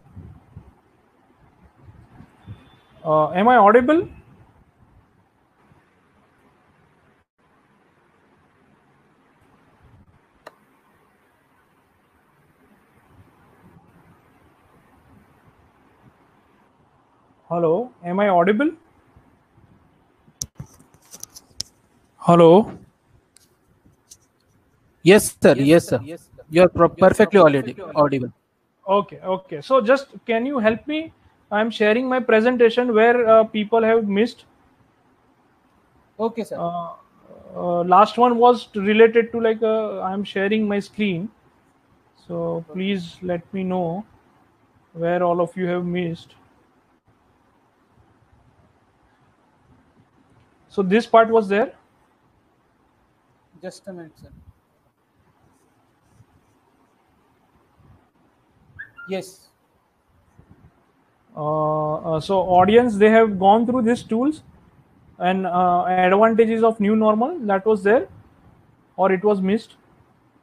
Uh, am I audible? Hello. Am I audible? Hello. Yes, sir. Yes, sir. You are pro- perfectly audible. audible. Okay. Okay. So just can you help me? I'm sharing my presentation where uh, people have missed. Okay, sir. Uh, uh, last one was related to like uh, I'm sharing my screen. So please let me know where all of you have missed. So this part was there. Just a minute, sir. Yes. Uh, uh, so audience they have gone through these tools and uh, advantages of new normal that was there or it was missed?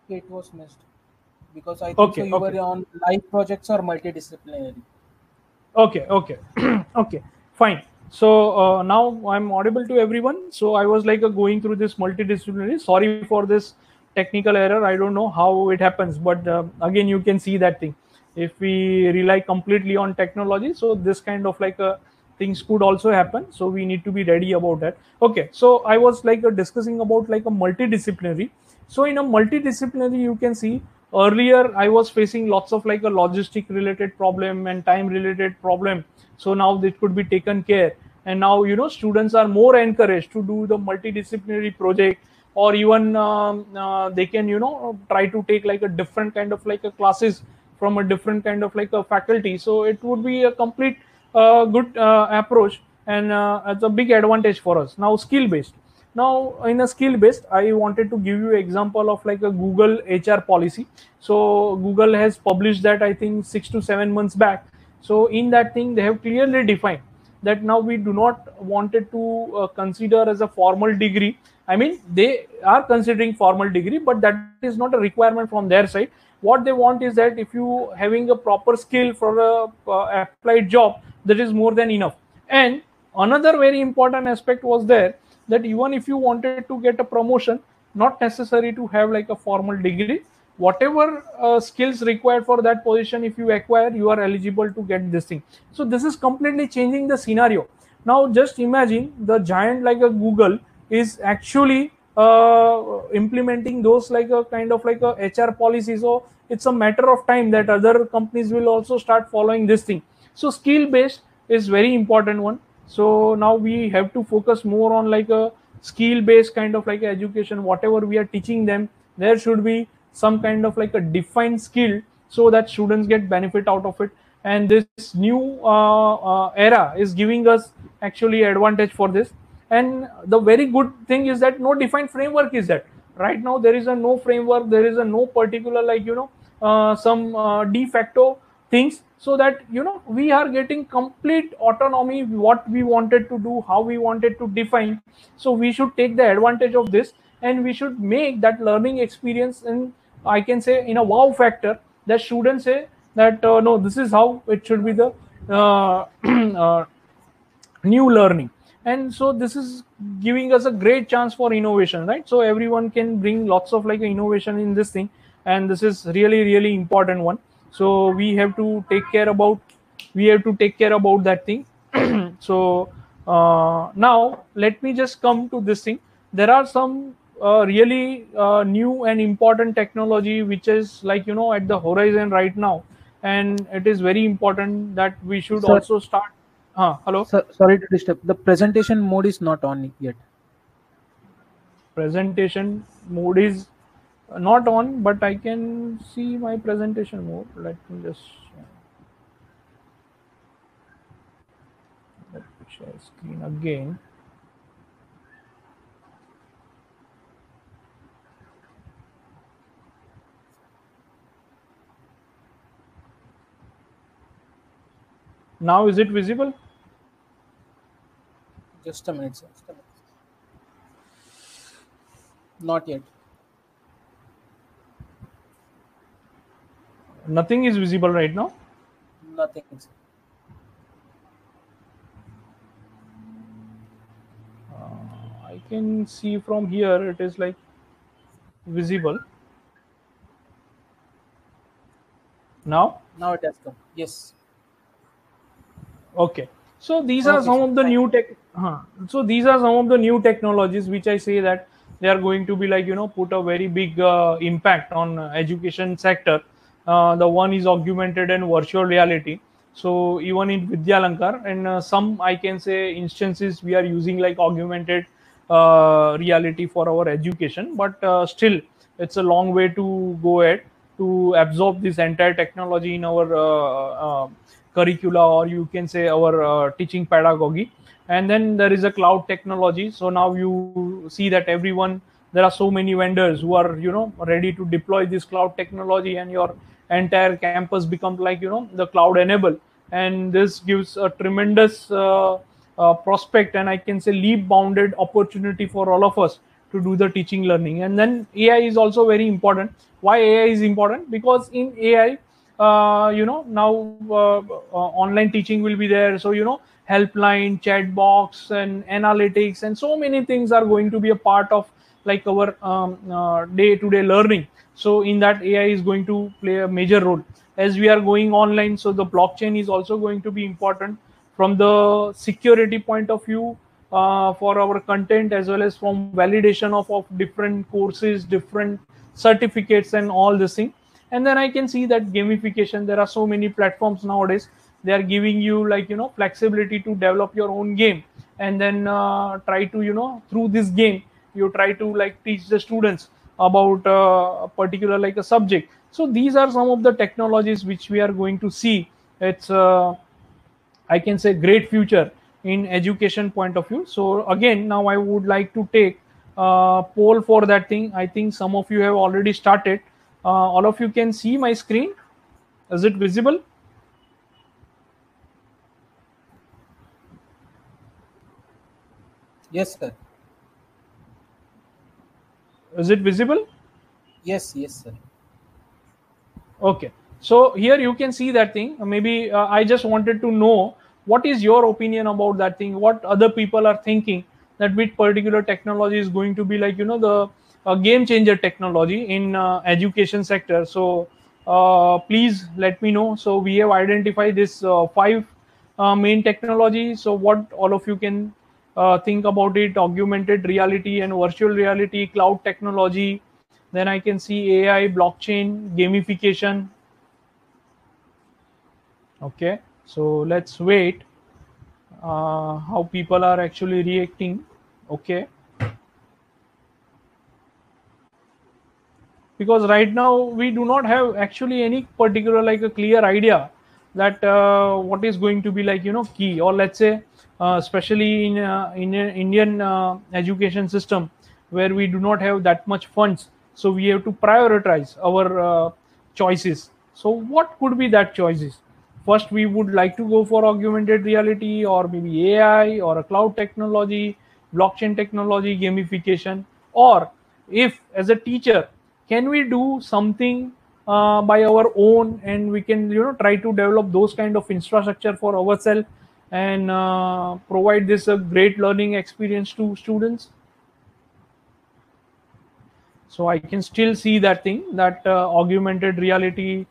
It was missed. Because I think Okay, so you okay. were on live projects or multidisciplinary. okay okay. *clears throat* Okay fine. So uh, now i'm audible to everyone. So i was like uh, going through this multidisciplinary. Sorry for this technical error. I don't know how it happens but uh, again you can see that thing if we rely completely on technology so this kind of like uh, things could also happen. So we need to be ready about that. Okay so i was like uh, discussing about like a multidisciplinary. So in a multidisciplinary you can see earlier i was facing lots of like a logistic related problem and time related problem. So now this could be taken care. And now you know students are more encouraged to do the multidisciplinary project or even um, uh, they can you know try to take like a different kind of like a classes from a different kind of like a faculty. So it would be a complete uh, good uh, approach and uh, it's a big advantage for us. Now skill based now in a skill based i wanted to give you example of like a google hr policy. So google has published that i think 6 to 7 months back. So in that thing they have clearly defined that now we do not wanted to uh, consider as a formal degree. I mean they are considering formal degree but that is not a requirement from their side what they want is that if you having a proper skill for a uh, applied job that is more than enough. And another very important aspect was there that even if you wanted to get a promotion not necessary to have like a formal degree whatever uh, skills required for that position if you acquire you are eligible to get this thing. So this is completely changing the scenario. Now just imagine the giant like a google is actually uh, implementing those like a kind of like a hr policy so it's a matter of time that other companies will also start following this thing. So skill based is very important one. So now we have to focus more on like a skill based kind of like education whatever we are teaching them there should be some kind of like a defined skill so that students get benefit out of it. And this new uh, uh, era is giving us actually advantage for this. And the very good thing is that no defined framework is that. Right now there is a no framework there is a no particular like you know some uh, de facto things so that you know we are getting complete autonomy what we wanted to do how we wanted to define. So we should take the advantage of this and we should make that learning experience in i can say in a wow factor that students say that uh, no this is how it should be the uh, *clears throat* uh, new learning. And so this is giving us a great chance for innovation right? So everyone can bring lots of like innovation in this thing and this is really really important one so we have to take care about we have to take care about that thing *clears throat* so uh, now let me just come to this thing there are some uh, really uh, new and important technology which is like you know at the horizon right now and it is very important that we should Sir. also start uh, hello So, sorry to disturb. The presentation mode is not on yet. presentation mode is not on but i can see my presentation more let me just let share screen again now is it visible Just a minute, sir. Just a minute. Not yet. Nothing is visible right now Nothing. uh, I can see from here it is like visible. Now, Now it has come. Yes. okay. So these are some of the new tech. Huh. So these are some of the new technologies which I say that they are going to be like you know put a very big uh, impact on education sector. Uh, the one is augmented and virtual reality. So even in Vidyalankar and uh, some I can say instances we are using like augmented uh, reality for our education, but uh, still it's a long way to go ahead to absorb this entire technology in our uh, uh, curricula or you can say our teaching pedagogy. And then there is a cloud technology. So now you see that everyone there are so many vendors who are you know ready to deploy this cloud technology and your entire campus becomes like you know the cloud enable. And this gives a tremendous uh, uh, prospect and i can say leap bounded opportunity for all of us to do the teaching learning. And then ai is also very important. Why ai is important? Because in ai uh, you know now uh, uh, online teaching will be there. So you know helpline chat box and analytics and so many things are going to be a part of like our um, uh, day-to-day learning so in that ai is going to play a major role. As we are going online so the blockchain is also going to be important from the security point of view uh, for our content as well as from validation of, of different courses different certificates and all this thing. And then i can see that gamification there are so many platforms nowadays. They are giving you like you know flexibility to develop your own game and then uh, try to you know through this game you try to like teach the students about a particular like a subject. So these are some of the technologies which we are going to see. It's uh, i can say great future in education point of view. So again now i would like to take uh, poll for that thing. I think some of you have already started. Uh, all of you can see my screen. Is it visible? Yes, sir. Is it visible? Yes, yes, sir. okay. So here you can see that thing. Maybe uh, i just wanted to know what is your opinion about that thing? What other people are thinking that which particular technology is going to be like you know the a game changer technology in uh, education sector? So uh, please let me know. So we have identified this uh, five uh, main technology. So what all of you can uh, think about it augmented reality and virtual reality cloud technology then i can see ai blockchain gamification. Okay so let's wait uh, how people are actually reacting. Okay. Because right now we do not have actually any particular like a clear idea that uh, what is going to be like you know key. Or let's say especially in uh, in indian uh, education system where we do not have that much funds. So we have to prioritize our uh, choices. So what could be that choices? First we would like to go for augmented reality or maybe ai or a cloud technology blockchain technology gamification. Or if as a teacher can we do something uh, by our own and we can you know try to develop those kind of infrastructure for ourselves and uh, provide this a great learning experience to students. So i can still see that thing that uh, augmented reality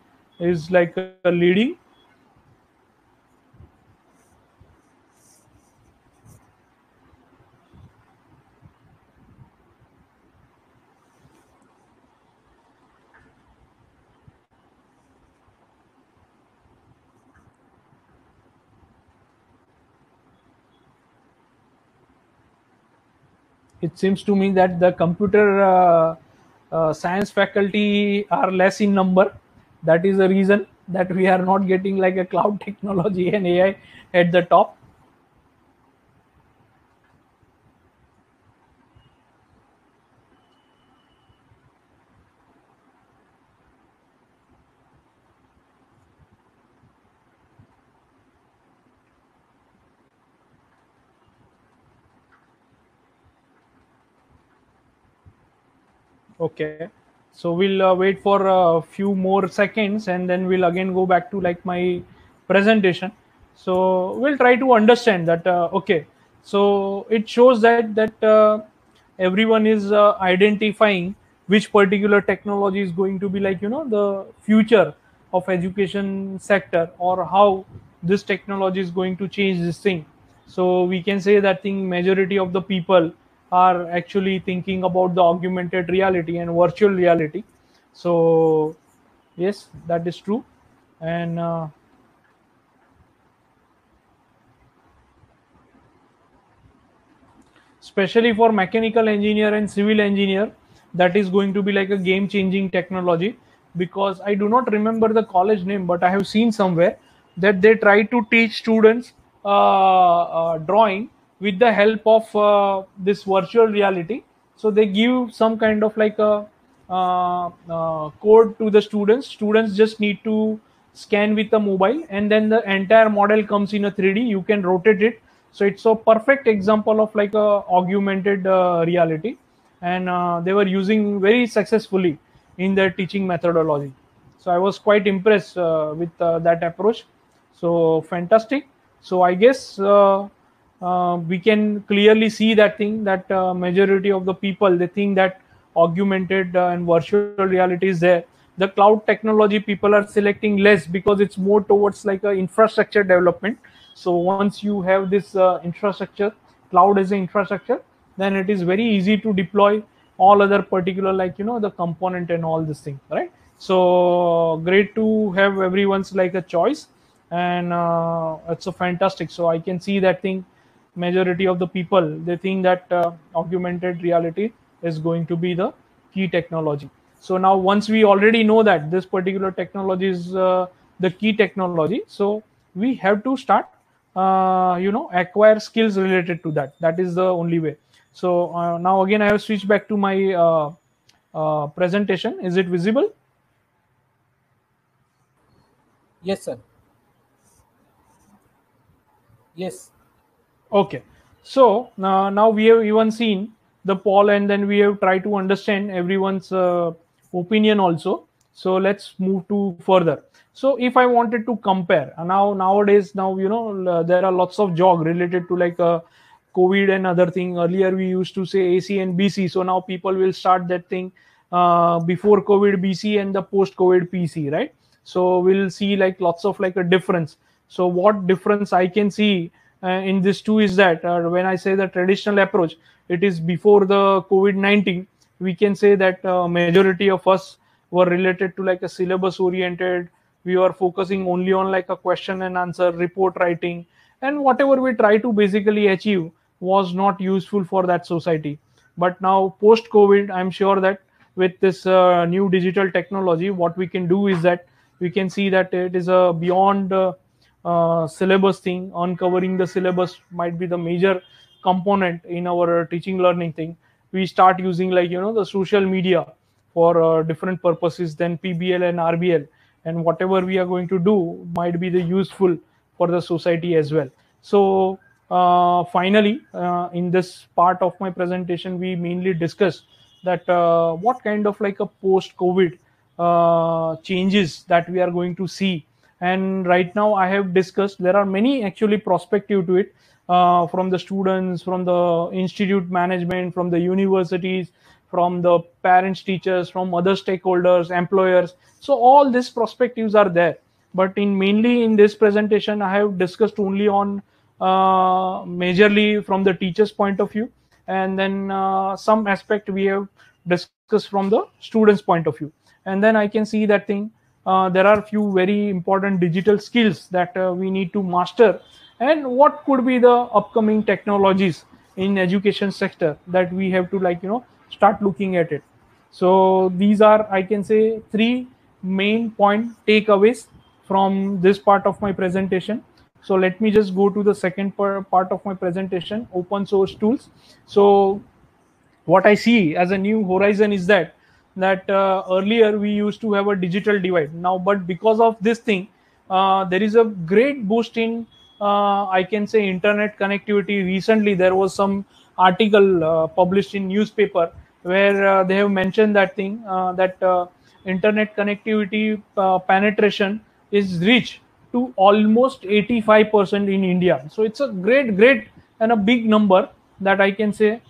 is like a leading it seems to me that the computer uh, uh, science faculty are less in number. That is the reason that we are not getting like a cloud *laughs* technology and ai at the top okay. So we'll uh, wait for a few more seconds and then we'll again go back to like my presentation. So we'll try to understand that uh, okay. So it shows that that uh, everyone is uh, identifying which particular technology is going to be like you know the future of education sector or how this technology is going to change this thing. So we can say that thing majority of the people are actually thinking about the augmented reality and virtual reality. So yes that is true. And uh, especially for mechanical engineer and civil engineer that is going to be like a game changing technology because i do not remember the college name but i have seen somewhere that they try to teach students uh, uh, drawing with the help of uh, this virtual reality. So they give some kind of like a uh, uh, code to the students. Students just need to scan with the mobile and then the entire model comes in a 3d you can rotate it. So it's a perfect example of like a augmented uh, reality. And uh, they were using very successfully in their teaching methodology. So i was quite impressed uh, with that approach. So fantastic. So i guess uh, we can clearly see that thing that uh, majority of the people they think that augmented uh, and virtual reality is there. The cloud technology people are selecting less because it's more towards like a infrastructure development. So once you have this uh, infrastructure cloud as an infrastructure then it is very easy to deploy all other particular like you know the component and all this thing right? So great to have everyone's like a choice and uh, it's a fantastic. So i can see that thing majority of the people they think that uh, augmented reality is going to be the key technology. So now once we already know that this particular technology is uh, the key technology so we have to start uh, you know acquire skills related to that. That is the only way. So uh, now again i have switched back to my uh, uh, presentation. Is it visible? Yes sir. Yes Okay, so uh, now we have even seen the poll and then we have tried to understand everyone's uh, opinion also. So let's move to further. So if I wanted to compare now nowadays now you know uh, there are lots of jog related to like uh, covid and other thing. Earlier we used to say ac and bc so now people will start that thing uh, before covid bc and the post covid pc right? So we'll see like lots of like a difference. So what difference i can see uh, in this too is that uh, when i say the traditional approach it is before the covid-19 we can say that uh, majority of us were related to like a syllabus oriented. We were focusing only on like a question and answer report writing and whatever we try to basically achieve was not useful for that society. But now post covid i'm sure that with this uh, new digital technology what we can do is that we can see that it is a beyond uh, uh, syllabus thing uncovering the syllabus might be the major component in our teaching learning thing. We start using like you know the social media for uh, different purposes than pbl and rbl and whatever we are going to do might be the useful for the society as well. So uh, finally uh, in this part of my presentation we mainly discuss that uh, what kind of like a post covid uh, changes that we are going to see and right now i have discussed there are many actually prospective to it uh, from the students from the institute management from the universities from the parents teachers from other stakeholders employers. So all these perspectives are there. But in mainly in this presentation i have discussed only on uh, majorly from the teachers point of view. And then uh, some aspect we have discussed from the students point of view. And then i can see that thing uh, there are a few very important digital skills that uh, we need to master. And what could be the upcoming technologies in education sector that we have to like you know start looking at it? So these are i can say three main point takeaways from this part of my presentation. So let me just go to the second part of my presentation open source tools. So what i see as a new horizon is that that uh, earlier we used to have a digital divide. Now but because of this thing uh, there is a great boost in uh, i can say internet connectivity. Recently there was some article uh, published in newspaper where uh, they have mentioned that thing uh, that internet connectivity penetration is reached to almost 85% in india. So it's a great great and a big number that i can say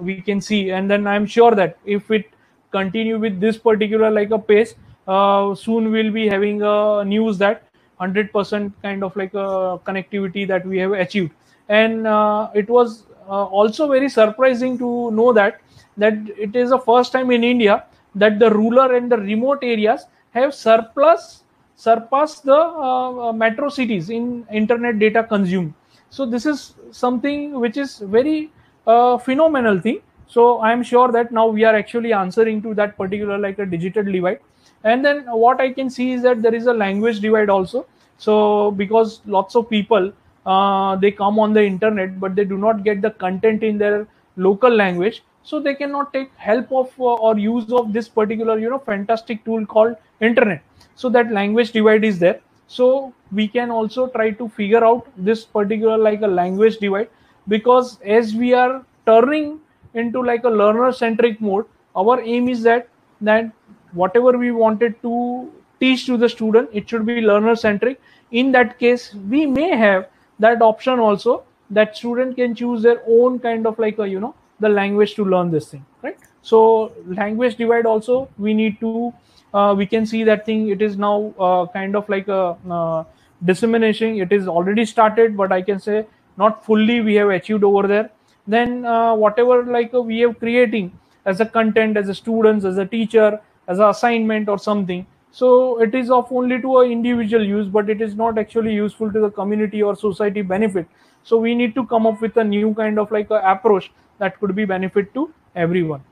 we can see. And then i'm sure that if it continue with this particular like a pace uh, soon we'll be having a news that 100% kind of like a connectivity that we have achieved. And uh, it was uh, also very surprising to know that that it is the first time in india that the rural and the remote areas have surplus surpassed the uh, uh, metro cities in internet data consumed. So this is something which is very uh, phenomenal thing so i'm sure that now we are actually answering to that particular like a digital divide. And then what i can see is that there is a language divide also. So because lots of people uh, they come on the internet but they do not get the content in their local language. So they cannot take help of uh, or use of this particular you know fantastic tool called internet. So that language divide is there. So we can also try to figure out this particular like a language divide. Because as we are turning into like a learner centric mode our aim is that that whatever we wanted to teach to the student it should be learner centric in that case we may have that option also that student can choose their own kind of like a you know the language to learn this thing right? So language divide also we need to uh, we can see that thing it is now uh, kind of like a uh, dissemination. It is already started but i can say not fully we have achieved over there then uh, whatever like uh, we have creating as a content as a students as a teacher as an assignment or something. So it is of only to a individual use but it is not actually useful to the community or society benefit. So we need to come up with a new kind of like a approach that could be benefit to everyone.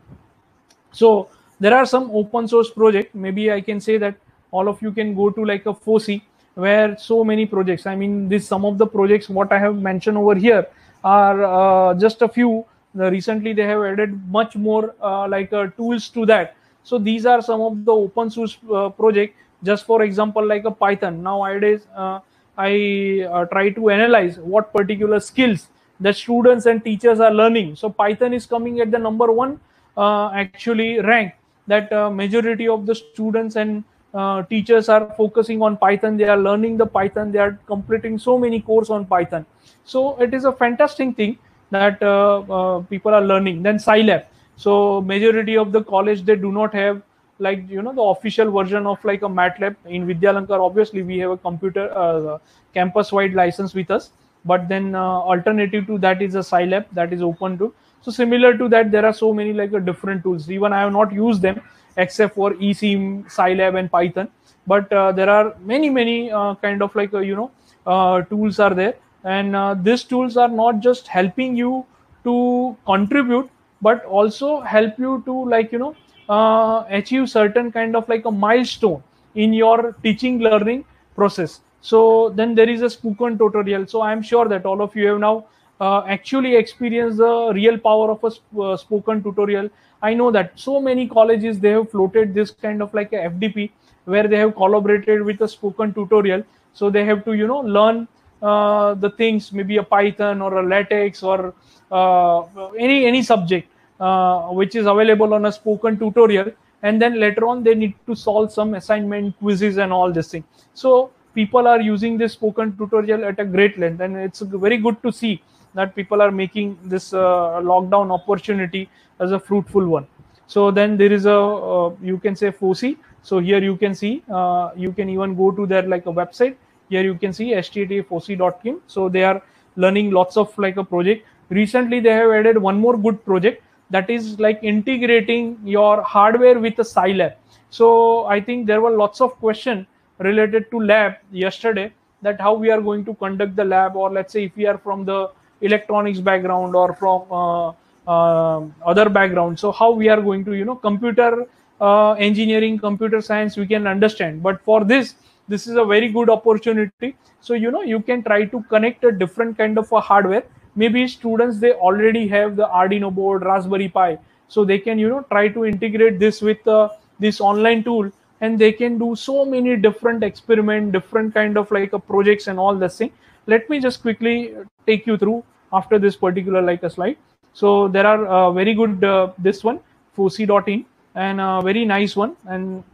So there are some open source project. Maybe i can say that all of you can go to like a FOSSEE where so many projects. I mean this some of the projects what i have mentioned over here are uh, just a few. Recently they have added much more uh, like uh, tools to that. So these are some of the open source uh, project. Just for example like a python. Nowadays uh, i uh, try to analyze what particular skills the students and teachers are learning. So python is coming at the number one actually rank that majority of the students and uh, teachers are focusing on python. They are learning the python. They are completing so many course on python so it is a fantastic thing that uh, uh, people are learning. Then scilab. So majority of the college they do not have like you know the official version of like a matlab. In vidyalankar obviously we have a computer uh, campus wide license with us. But then uh, alternative to that is a scilab that is open to. So similar to that there are so many like uh, different tools. Even i have not used them except for eSim, Scilab, and Python. But uh, there are many, many kind of like you know tools are there, and uh, these tools are not just helping you to contribute, but also help you to like you know uh, achieve certain kind of like a milestone in your teaching learning process. So then there is a spoken tutorial. So I'm sure that all of you have now uh, actually experienced the real power of a sp- uh, spoken tutorial i know that so many colleges they have floated this kind of like a fdp where they have collaborated with a spoken tutorial so they have to you know learn uh, the things maybe a python or a latex or uh, any any subject uh, which is available on a spoken tutorial. And then later on they need to solve some assignment quizzes and all this thing. So people are using this spoken tutorial at a great length. And it's very good to see that people are making this uh, lockdown opportunity as a fruitful one. So then there is a uh, you can say fossee so here you can see uh, you can even go to their like a website here you can see httfosi.com so they are learning lots of like a project. Recently they have added one more good project that is like integrating your hardware with a scilab. So i think there were lots of questions related to lab yesterday that how we are going to conduct the lab or let's say if we are from the electronics background or from uh, uh, other background. So how we are going to you know computer uh, engineering computer science we can understand. But for this this is a very good opportunity. So you know you can try to connect a different kind of a hardware. Maybe students they already have the arduino board raspberry pi. So they can you know try to integrate this with uh, this online tool and they can do so many different experiment different kind of like a projects and all this thing let me just quickly take you through after this particular like a slide. So there are uh, very good uh, this one fossee.in and a very nice one. And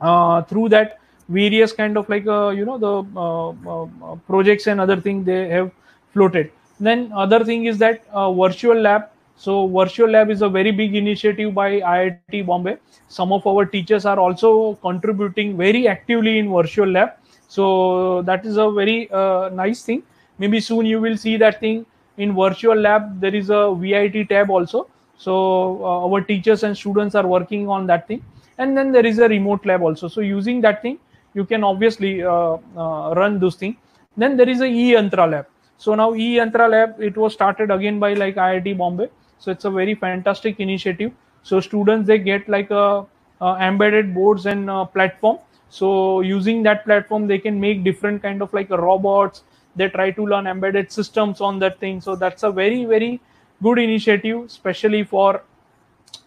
uh, through that various kind of like uh, you know the uh, uh, projects and other thing they have floated. Then other thing is that uh, virtual lab. So virtual lab is a very big initiative by iit bombay. Some of our teachers are also contributing very actively in virtual lab. So that is a very uh, nice thing. Maybe soon you will see that thing. In virtual lab there is a vit tab also. So uh, our teachers and students are working on that thing. And then there is a remote lab also. So using that thing you can obviously uh, uh, run those things. Then there is a e-yantra lab. So now e-yantra lab it was started again by like iit bombay. So it's a very fantastic initiative. So students they get like a, a embedded boards and uh, platform. So using that platform they can make different kind of like robots. They try to learn embedded systems on that thing. So that's a very very good initiative especially for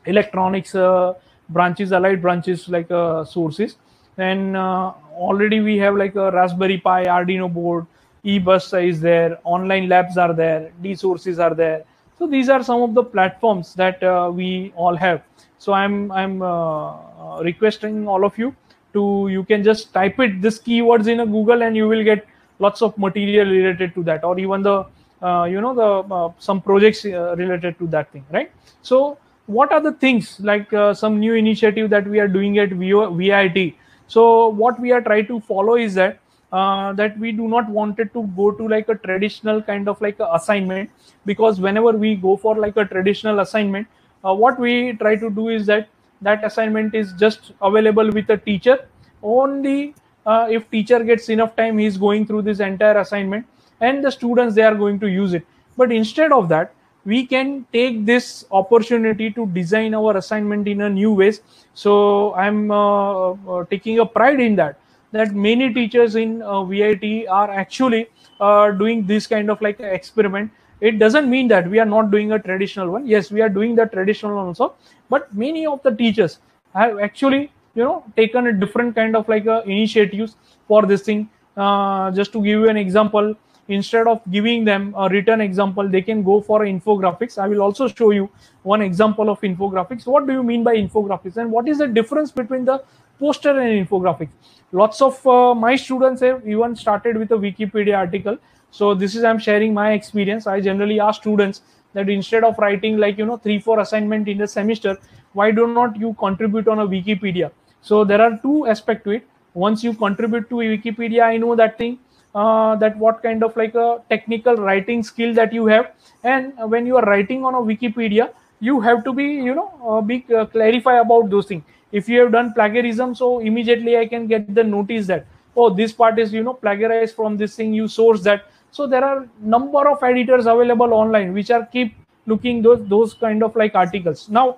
electronics uh, branches allied branches like uh, sources and uh, already we have like a raspberry pi arduino board ebus is there online labs are there d sources are there. So these are some of the platforms that uh, we all have. So i'm i'm uh, uh, requesting all of you to you can just type it this keywords in a google and you will get lots of material related to that or even the uh, you know the uh, some projects related to that thing right? So what are the things like uh, some new initiative that we are doing at vit so what we are trying to follow is that uh, that we do not wanted to go to like a traditional kind of like assignment. Because whenever we go for like a traditional assignment uh, what we try to do is that that assignment is just available with a teacher. Only uh, if teacher gets enough time he's going through this entire assignment and the students they are going to use it. But instead of that we can take this opportunity to design our assignment in a new ways. So i'm uh, uh, taking a pride in that that many teachers in uh, vit are actually uh, doing this kind of like experiment. It doesn't mean that we are not doing a traditional one. Yes we are doing the traditional one also. But many of the teachers have actually you know taken a different kind of like uh, initiatives for this thing. Uh, just to give you an example instead of giving them a written example they can go for infographics. I will also show you one example of infographics. What do you mean by infographics? And what is the difference between the poster and infographics? Lots of uh, my students have even started with a wikipedia article. So this is i'm sharing my experience. I generally ask students that instead of writing like you know three four assignment in the semester why do not you contribute on a wikipedia? So there are two aspect to it. Once you contribute to wikipedia i know that thing uh, that what kind of like a technical writing skill that you have. And when you are writing on a wikipedia you have to be you know uh, be uh, clarify about those things. If you have done plagiarism so immediately i can get the notice that oh this part is you know plagiarized from this thing you source that. So there are number of editors available online which are keep looking those those kind of like articles. Now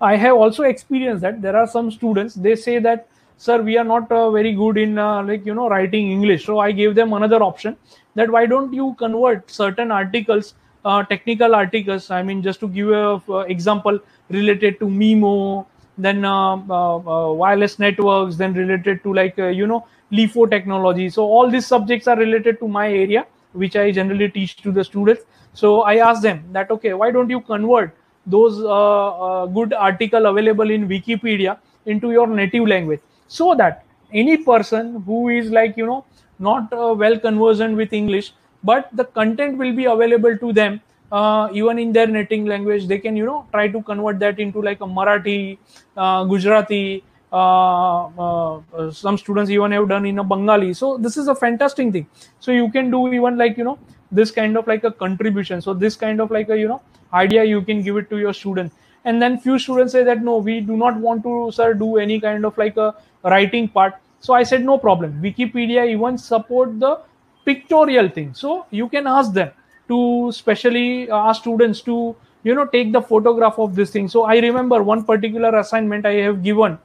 i have also experienced that there are some students they say that sir we are not uh, very good in uh, like you know writing english so i gave them another option that why don't you convert certain articles uh, technical articles i mean just to give a uh, example related to mimo then uh, uh, wireless networks then related to like you know lifi technology. So all these subjects are related to my area which i generally teach to the students. So i asked them that okay why don't you convert those good article available in wikipedia into your native language so that any person who is like you know not uh, well conversant with english but the content will be available to them uh, even in their native language they can you know try to convert that into like a marathi uh, gujarati uh, uh, some students even have done in a bengali. So this is a fantastic thing. So you can do even like you know this kind of like a contribution. So this kind of like a you know idea you can give it to your student. And then few students say that no we do not want to sir do any kind of like a writing part. So i said no problem. Wikipedia even support the pictorial thing. So you can ask them to specially ask students to you know take the photograph of this thing. So i remember one particular assignment i have given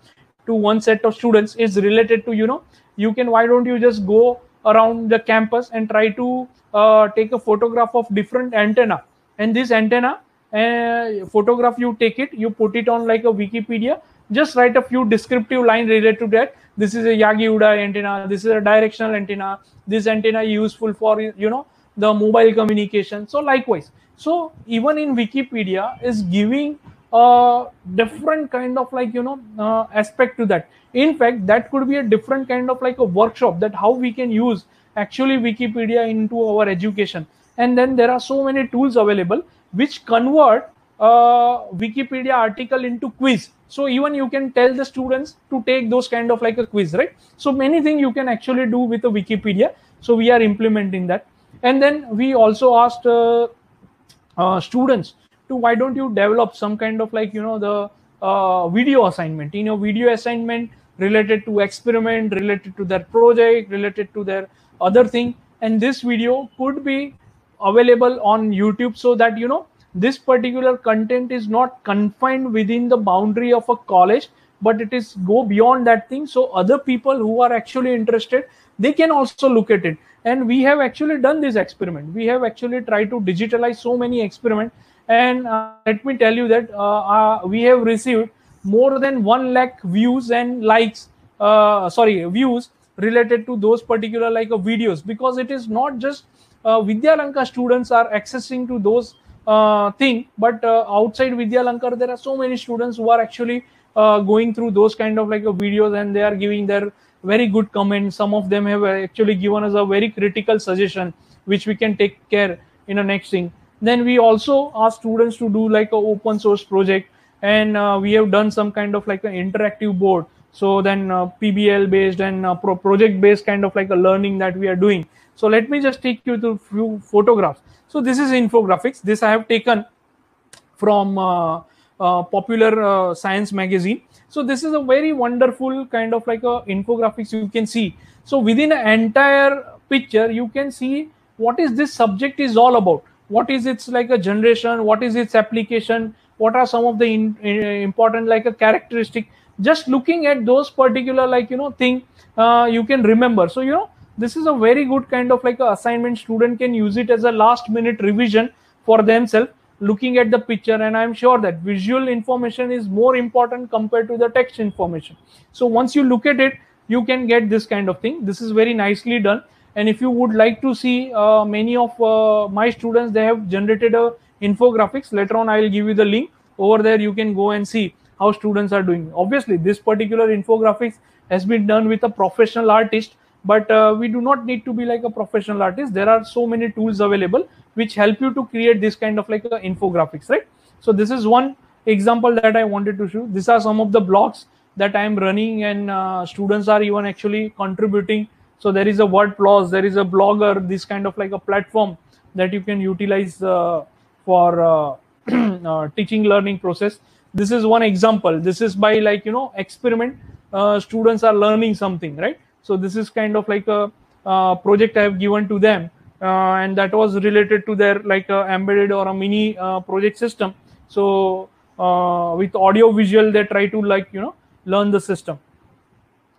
to one set of students is related to you know you can why don't you just go around the campus and try to uh, take a photograph of different antenna. And this antenna uh, photograph you take it you put it on like a wikipedia just write a few descriptive line related to that. This is a yagi uda antenna. This is a directional antenna. This antenna useful for you know the mobile communication. So likewise. So even in wikipedia is giving a different kind of like you know uh, aspect to that. In fact that could be a different kind of like a workshop that how we can use actually wikipedia into our education. And then there are so many tools available which convert uh, wikipedia article into quiz so even you can tell the students to take those kind of like a quiz right? So many things you can actually do with a wikipedia. So we are implementing that. And then we also asked uh, uh, students to why don't you develop some kind of like you know the uh, video assignment. You know video assignment related to experiment related to their project related to their other thing. And this video could be available on youtube so that you know this particular content is not confined within the boundary of a college but it is go beyond that thing. So other people who are actually interested they can also look at it. And we have actually done this experiment. We have actually tried to digitalize so many experiment and uh, let me tell you that uh, uh, we have received more than 1 lakh views and likes uh, sorry views related to those particular like uh, videos. Because it is not just uh, vidyalankar students are accessing to those uh, thing. But uh, outside vidya lankar there are so many students who are actually uh, going through those kind of like videos and they are giving their very good comments. Some of them have actually given us a very critical suggestion which we can take care in a next thing. Then we also ask students to do like a open source project and uh, we have done some kind of like an interactive board. So then uh, pbl based and uh, pro- project based kind of like a learning that we are doing. So let me just take you to few photographs so this is infographics. This I have taken from uh, uh, popular uh, science magazine. So this is a very wonderful kind of like a infographics you can see. So within an entire picture, you can see what is this subject is all about. What is its like a generation? What is its application? What are some of the in, in, important like a characteristic? Just looking at those particular like you know thing, uh, you can remember. So you know this is a very good kind of like a assignment. Student can use it as a last minute revision for themselves looking at the picture. And i'm sure that visual information is more important compared to the text information. So once you look at it you can get this kind of thing. This is very nicely done. And if you would like to see uh, many of uh, my students they have generated a infographics. Later on i will give you the link. Over there you can go and see how students are doing. Obviously this particular infographics has been done with a professional artist but uh, we do not need to be like a professional artist. There are so many tools available which help you to create this kind of like infographics right? So this is one example that i wanted to show. These are some of the blogs that i am running and uh, students are even actually contributing. So there is a WordPress there is a blogger this kind of like a platform that you can utilize uh, for uh, *clears throat* uh, teaching learning process. This is one example. This is by like you know experiment uh, students are learning something right so this is kind of like a uh, project i have given to them uh, and that was related to their like a embedded or a mini project system. So with audio visual they try to like you know learn the system.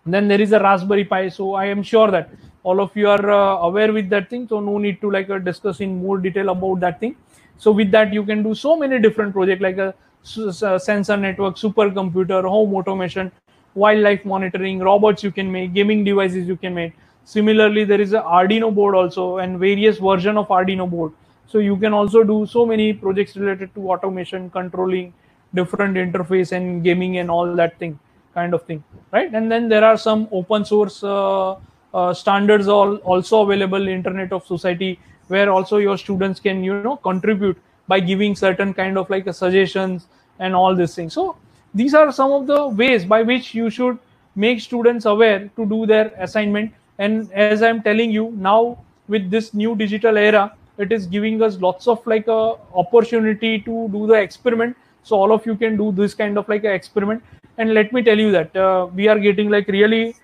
Then there is a raspberry pi so i am sure that all of you are uh, aware with that thing so no need to like uh, discuss in more detail about that thing. So with that you can do so many different projects like a, a sensor network supercomputer home automation wildlife monitoring robots you can make gaming devices you can make. Similarly there is a arduino board also and various version of arduino board. So you can also do so many projects related to automation controlling different interface and gaming and all that thing kind of thing right? And then there are some open source uh, uh, standards all also available internet of society where also your students can you know contribute by giving certain kind of like suggestions and all these things. So these are some of the ways by which you should make students aware to do their assignment. And as i'm telling you now with this new digital era it is giving us lots of like a opportunity to do the experiment. So all of you can do this kind of like an experiment. And let me tell you that uh, we are getting like really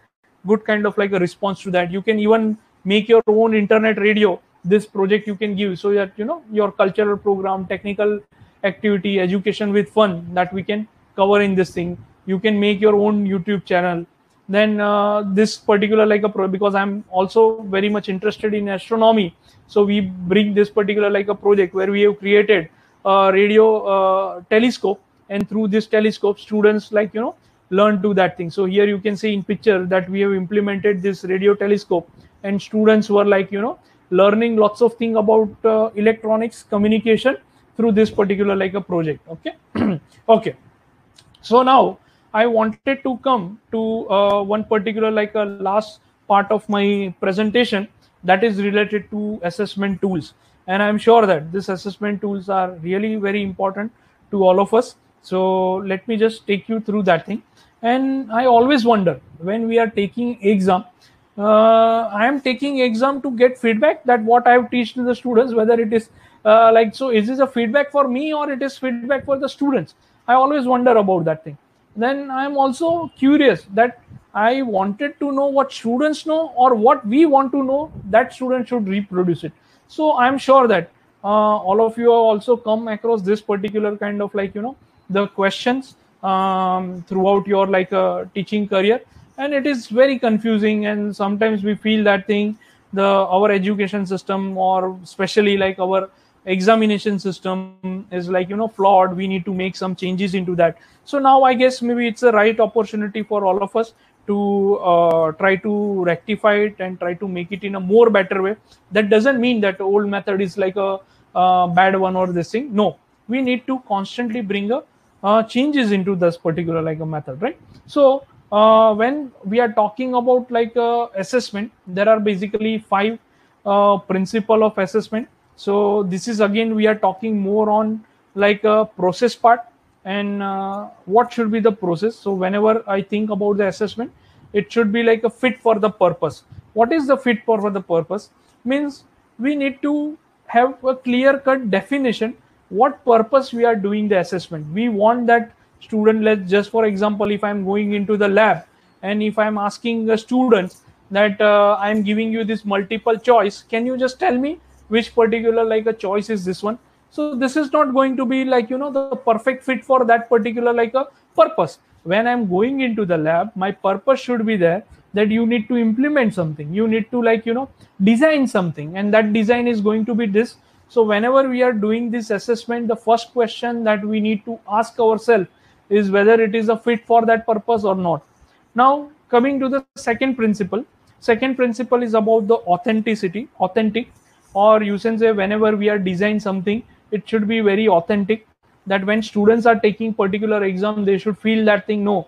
good kind of like a response to that. You can even make your own internet radio. This project you can give so that you know your cultural program technical activity education with fun that we can cover in this thing. You can make your own youtube channel. Then uh, this particular like a pro because i'm also very much interested in astronomy so we bring this particular like a project where we have created a radio uh, telescope and through this telescope students like you know learn to that thing. So here you can see in picture that we have implemented this radio telescope and students were like you know learning lots of thing about uh, electronics communication through this particular like a project. Okay? *clears throat* Okay so now i wanted to come to uh, one particular like a last part of my presentation that is related to assessment tools. And i'm sure that this assessment tools are really very important to all of us. So let me just take you through that thing. And i always wonder when we are taking exam uh, i am taking exam to get feedback that what i have teach to the students whether it is uh, like so is this a feedback for me or it is feedback for the students i always wonder about that thing. Then i am also curious that i wanted to know what students know or what we want to know that students should reproduce it. So i'm sure that uh, all of you have also come across this particular kind of like you know the questions um, throughout your like uh, teaching career. And it is very confusing and sometimes we feel that thing the our education system or especially like our examination system is like you know flawed. We need to make some changes into that. So now i guess maybe it's a right opportunity for all of us to uh, try to rectify it and try to make it in a more better way. That doesn't mean that old method is like a, a bad one or this thing. No we need to constantly bring a uh, changes into this particular like a method right? So uh, when we are talking about like uh, assessment there are basically five uh, principle of assessment so this is again we are talking more on like a process part and uh, what should be the process. So whenever i think about the assessment it should be like a fit for the purpose. What is the fit for, for the purpose? Means we need to have a clear cut definition what purpose we are doing the assessment. We want that student let's just for example if i'm going into the lab and if i'm asking the students that uh, i'm giving you this multiple choice can you just tell me which particular like a choice is this one. So this is not going to be like you know the perfect fit for that particular like a purpose. When i'm going into the lab my purpose should be there that you need to implement something. You need to like you know design something and that design is going to be this. So whenever we are doing this assessment, the first question that we need to ask ourselves is whether it is a fit for that purpose or not. Now coming to the second principle, second principle is about the authenticity authentic or you can say whenever we are designing something it should be very authentic. That when students are taking particular exam they should feel that thing no.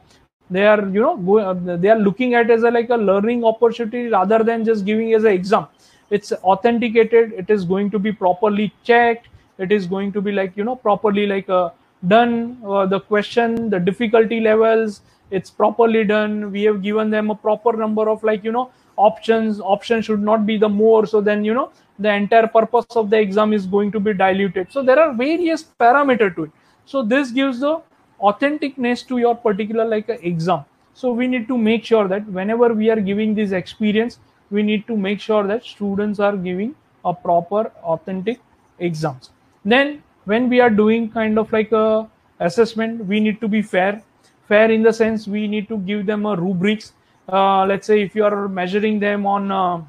They are you know go, uh, they are looking at as a like a learning opportunity rather than just giving as an exam. It's authenticated. It is going to be properly checked. It is going to be like you know properly like uh, done uh, the question the difficulty levels. It's properly done. We have given them a proper number of like you know options. Option should not be the more. So then you know the entire purpose of the exam is going to be diluted. So there are various parameter to it. So this gives the authenticness to your particular like exam. So we need to make sure that whenever we are giving this experience we need to make sure that students are giving a proper authentic exams. Then when we are doing kind of like a assessment we need to be fair. Fair in the sense we need to give them a rubrics. Uh, let's say if you are measuring them on uh,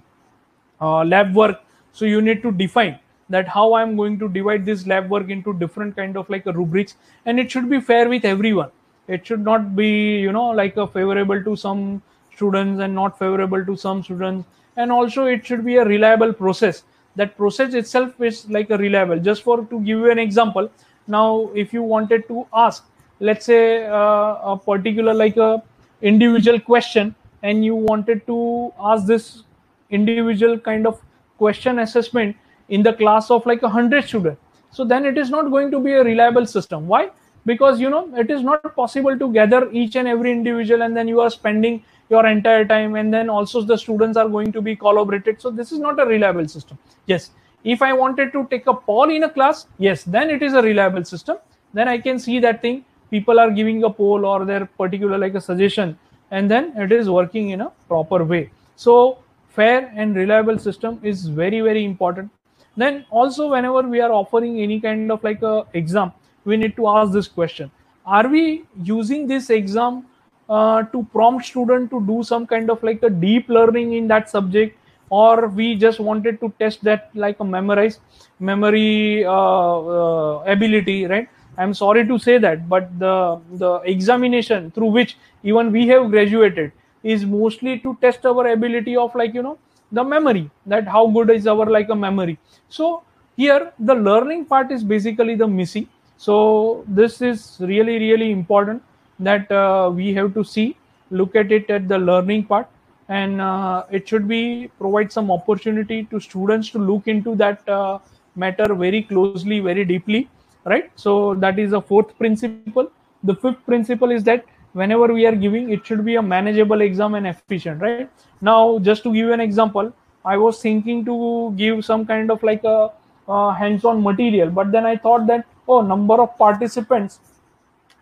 uh, lab work so you need to define that how i'm going to divide this lab work into different kind of like a rubrics and it should be fair with everyone. It should not be you know like a favorable to some students and not favorable to some students. And also it should be a reliable process. That process itself is like a reliable. Just for to give you an example now if you wanted to ask let's say uh, a particular like a individual question and you wanted to ask this individual kind of question assessment in the class of like a hundred students so then it is not going to be a reliable system. Why? Because you know it is not possible to gather each and every individual and then you are spending your entire time and then also the students are going to be collaborated. So this is not a reliable system. Yes. If i wanted to take a poll in a class yes then it is a reliable system. Then i can see that thing. People are giving a poll or their particular like a suggestion and then it is working in a proper way. So fair and reliable system is very very important. Then also whenever we are offering any kind of like a exam we need to ask this question. Are we using this exam uh, to prompt student to do some kind of like a deep learning in that subject? Or we just wanted to test that like a memorize memory uh, uh, ability right? I'm sorry to say that but the the examination through which even we have graduated is mostly to test our ability of like you know the memory that how good is our like a memory. So here the learning part is basically the missing. So this is really really important that uh, we have to see look at it at the learning part. And uh, it should be provide some opportunity to students to look into that uh, matter very closely very deeply right? So that is the fourth principle. The fifth principle is that whenever we are giving it should be a manageable exam and efficient right? Now just to give you an example i was thinking to give some kind of like a, a hands-on material but then i thought that oh number of participants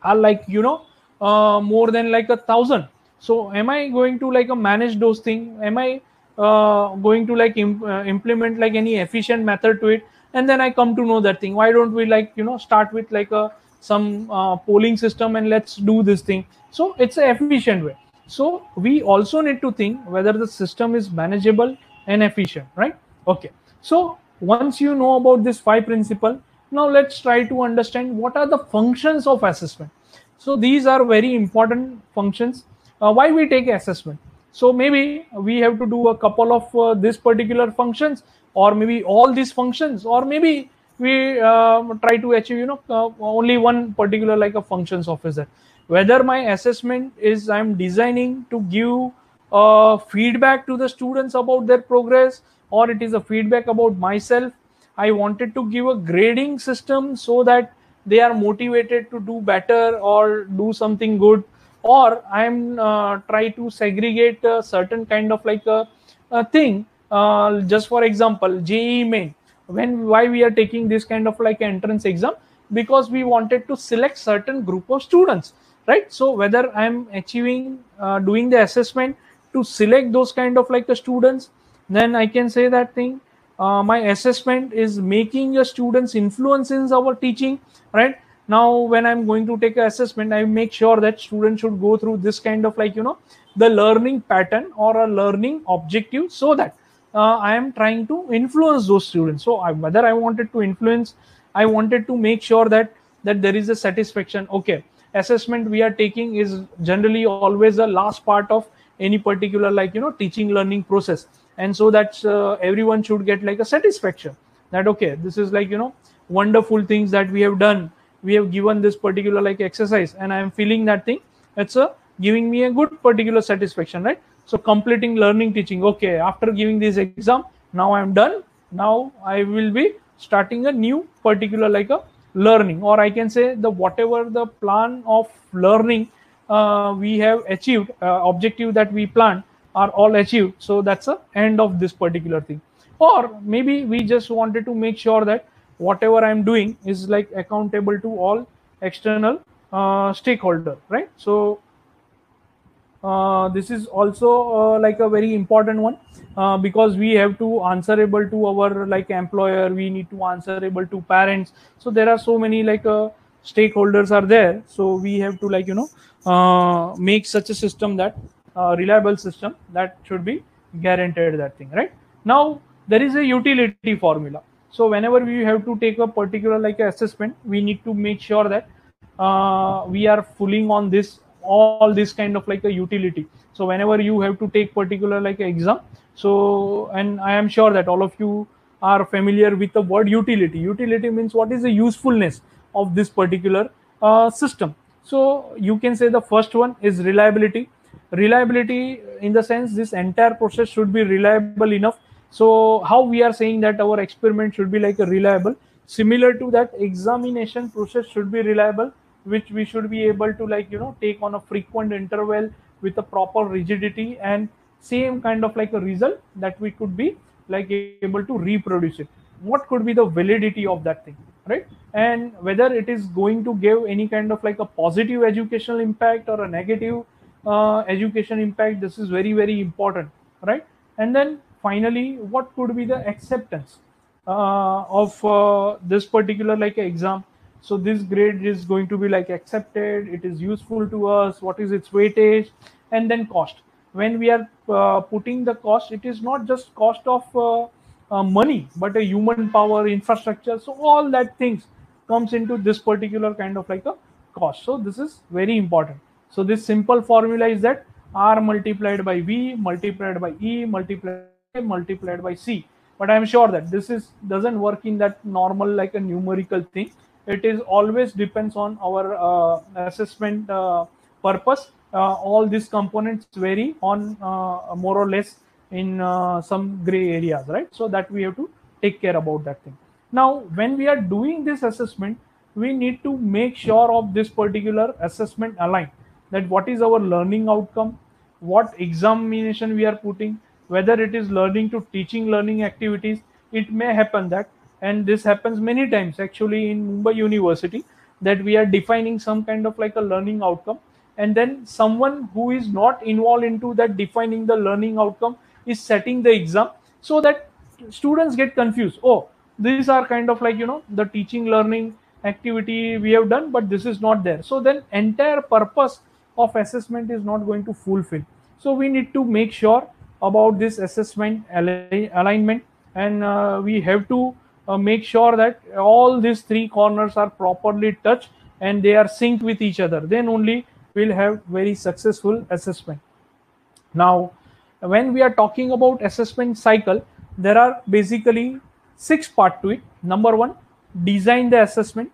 are like you know uh, more than like a thousand. So am i going to like manage those things am i uh, going to like imp- uh, implement like any efficient method to it? And then i come to know that thing. Why don't we like you know start with like a some uh, polling system and let's do this thing. So it's an efficient way. So we also need to think whether the system is manageable and efficient right? Okay. So once you know about this five principle now let's try to understand what are the functions of assessment. So these are very important functions. Uh, why we take assessment? So maybe we have to do a couple of uh, this particular functions or maybe all these functions or maybe we uh, try to achieve you know uh, only one particular like a functions officer. Whether my assessment is i'm designing to give uh, feedback to the students about their progress or it is a feedback about myself i wanted to give a grading system so that they are motivated to do better or do something good. Or i'm uh, try to segregate a certain kind of like a, a thing. Uh, just for example JEE main when why we are taking this kind of like entrance exam? Because we wanted to select certain group of students right? So whether i'm achieving uh, doing the assessment to select those kind of like the students then i can say that thing uh, my assessment is making your students influence in our teaching right? Now when i'm going to take an assessment i make sure that students should go through this kind of like you know the learning pattern or a learning objective so that uh, i am trying to influence those students. So I, whether i wanted to influence i wanted to make sure that that there is a satisfaction. Okay assessment we are taking is generally always the last part of any particular like you know teaching learning process. And so that uh, everyone should get like a satisfaction that okay this is like you know wonderful things that we have done. We have given this particular like exercise and i am feeling that thing. It's a giving me a good particular satisfaction right so completing learning teaching. Okay after giving this exam now i am done. Now i will be starting a new particular like a learning or i can say the whatever the plan of learning uh, we have achieved uh, objective that we plan are all achieved. So that's the end of this particular thing. Or maybe we just wanted to make sure that whatever i'm doing is like accountable to all external uh, stakeholder right? So uh, this is also uh, like a very important one uh, because we have to answerable to our like employer. We need to answerable to parents. So there are so many like uh, stakeholders are there. So we have to like you know uh, make such a system that uh, reliable system that should be guaranteed that thing right? Now there is a utility formula. So whenever we have to take a particular like assessment we need to make sure that we are fooling on this all this kind of like a utility. So whenever you have to take particular like exam so and i am sure that all of you are familiar with the word utility. Utility means what is the usefulness of this particular uh, system. So you can say the first one is reliability. Reliability in the sense this entire process should be reliable enough. So how we are saying that our experiment should be like a reliable? Similar to that examination process should be reliable which we should be able to like you know take on a frequent interval with a proper rigidity and same kind of like a result that we could be like able to reproduce it. What could be the validity of that thing right? And whether it is going to give any kind of like a positive educational impact or a negative uh, education impact this is very very important right? And then finally what could be the acceptance uh, of uh, this particular like exam so this grade is going to be like accepted. It is useful to us. What is its weightage? And then cost. When we are uh, putting the cost it is not just cost of uh, uh, money but a human power infrastructure. So all that things comes into this particular kind of like a cost. So this is very important. So this simple formula is that r multiplied by v multiplied by e multiplied multiplied by c. But i'm sure that this is doesn't work in that normal like a numerical thing it is always depends on our uh, assessment uh, purpose. Uh, all these components vary on more or less in some gray areas right? So that we have to take care about that thing. Now when we are doing this assessment we need to make sure of this particular assessment align. That what is our learning outcome? What examination we are putting? Whether it is learning to teaching learning activities? It may happen that and this happens many times actually in mumbai university that we are defining some kind of like a learning outcome. And then someone who is not involved into that defining the learning outcome is setting the exam so that students get confused. Oh these are kind of like you know the teaching learning activity we have done but this is not there. So then entire purpose of assessment is not going to fulfill. So we need to make sure about this assessment alignment. And uh, we have to uh, make sure that all these three corners are properly touched and they are synced with each other. Then only we'll have very successful assessment. Now when we are talking about assessment cycle there are basically six part to it. Number one design the assessment.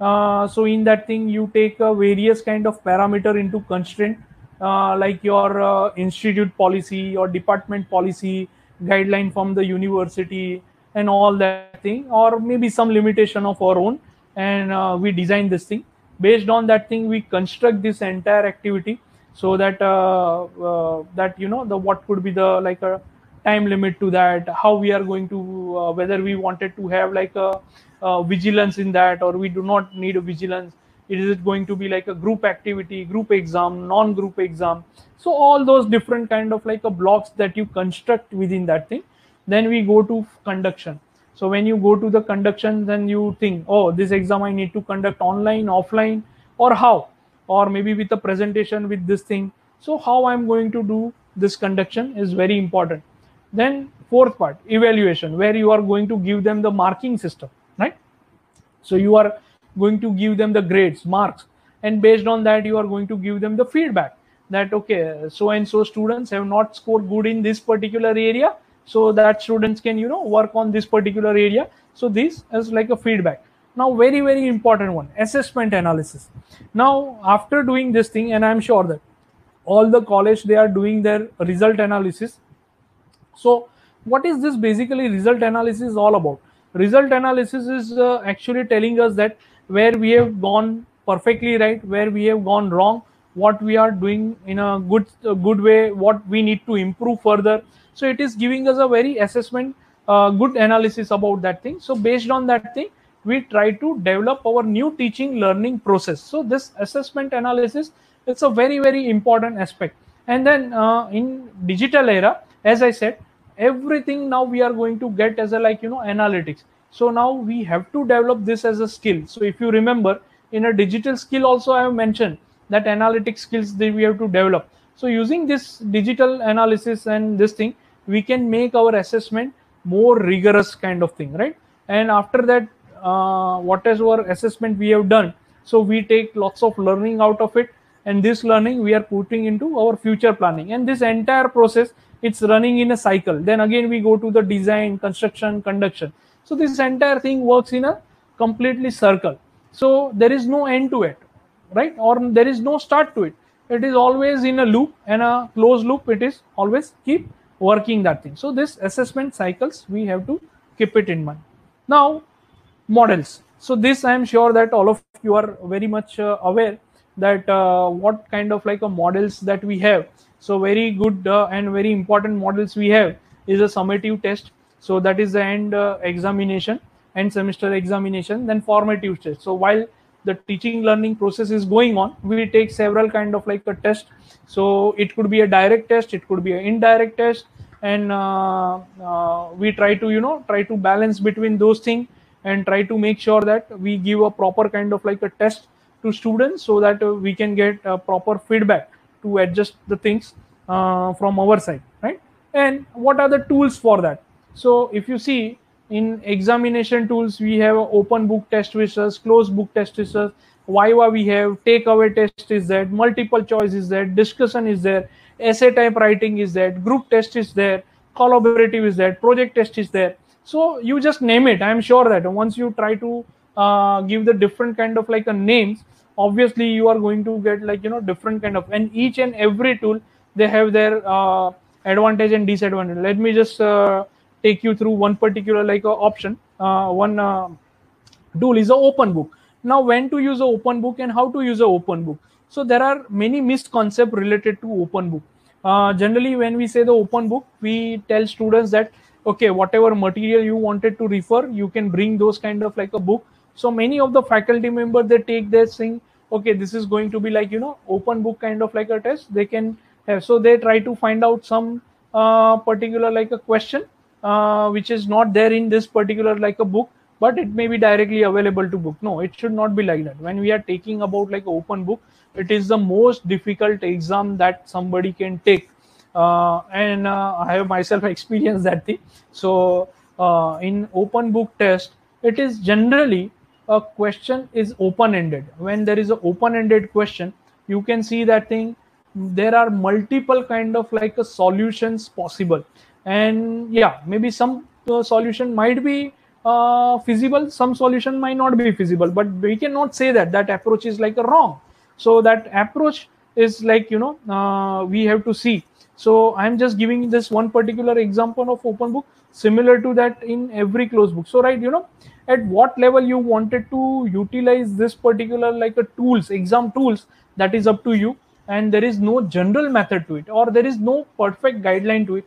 Uh, so in that thing you take a various kind of parameter into constraint uh, like your uh, institute policy or department policy guideline from the university and all that thing or maybe some limitation of our own and uh, we design this thing. Based on that thing we construct this entire activity so that uh, uh, that you know the what could be the like a time limit to that how we are going to uh, whether we wanted to have like a, a, vigilance in that or we do not need a vigilance. Is it going to be like a group activity group exam non group exam. So all those different kind of like a blocks that you construct within that thing then we go to conduction. So when you go to the conduction then you think oh this exam i need to conduct online offline or how? Or maybe with a presentation with this thing. So how i'm going to do this conduction is very important. Then fourth part evaluation where you are going to give them the marking system right? So you are going to give them the grades marks and based on that you are going to give them the feedback that okay so and so students have not scored good in this particular area so that students can you know work on this particular area. So this is like a feedback. Now very very important one assessment analysis. Now after doing this thing and i'm sure that all the college they are doing their result analysis. So what is this basically result analysis all about? Result analysis is uh, actually telling us that where we have gone perfectly right where we have gone wrong what we are doing in a good a good way what we need to improve further so it is giving us a very assessment uh, good analysis about that thing. So based on that thing we try to develop our new teaching learning process. So this assessment analysis it's a very very important aspect. And then uh, in digital era as i said everything now we are going to get as a like you know analytics. So now we have to develop this as a skill. So if you remember in a digital skill also i have mentioned that analytic skills that we have to develop. So using this digital analysis and this thing we can make our assessment more rigorous kind of thing right? And after that uh, what is our assessment we have done so we take lots of learning out of it. And this learning we are putting into our future planning. And this entire process it's running in a cycle. Then again we go to the design construction conduction. So this entire thing works in a completely circle. So there is no end to it right? Or there is no start to it. It is always in a loop and a closed loop it is always keep working that thing. So this assessment cycles we have to keep it in mind. Now models. So this i am sure that all of you are very much uh, aware that uh, what kind of like a models that we have. So very good uh, and very important models we have is a summative test. So that is the end uh, examination end semester examination then formative test. So while the teaching learning process is going on we take several kind of like a test. So it could be a direct test it could be an indirect test and uh, uh, we try to you know try to balance between those things and try to make sure that we give a proper kind of like a test to students so that uh, we can get proper feedback to adjust the things uh, from our side right? And what are the tools for that? So if you see in examination tools we have open book test quizzes closed book test quizzes viva we have takeaway test is that multiple choice is there discussion is there essay type writing is that group test is there collaborative is that project test is there. So you just name it. I'm sure that once you try to uh, give the different kind of like a names obviously you are going to get like you know different kind of and each and every tool they have their uh, advantage and disadvantage. Let me just uh, take you through one particular like uh, option. Uh, one uh, tool is an open book. Now when to use an open book and how to use an open book? So there are many misconceptions related to open book. Uh, generally when we say the open book we tell students that okay whatever material you wanted to refer you can bring those kind of like a book. So many of the faculty members they take this thing okay this is going to be like you know open book kind of like a test. They can have so they try to find out some uh, particular like a question uh, which is not there in this particular like a book but it may be directly available to book. No it should not be like that. When we are taking about like open book it is the most difficult exam that somebody can take. Uh, and uh, i have myself *laughs* experienced that thing. So uh, in open book test it is generally a question is open ended when there is an open ended question you can see that thing. There are multiple kind of like a solutions possible and yeah maybe some uh, solution might be uh, feasible some solution might not be feasible but we cannot say that that approach is like a wrong. So that approach is like you know uh, we have to see. So i'm just giving this one particular example of open book similar to that in every closed book. So right you know at what level you wanted to utilize this particular like a tools exam tools that is up to you. And there is no general method to it or there is no perfect guideline to it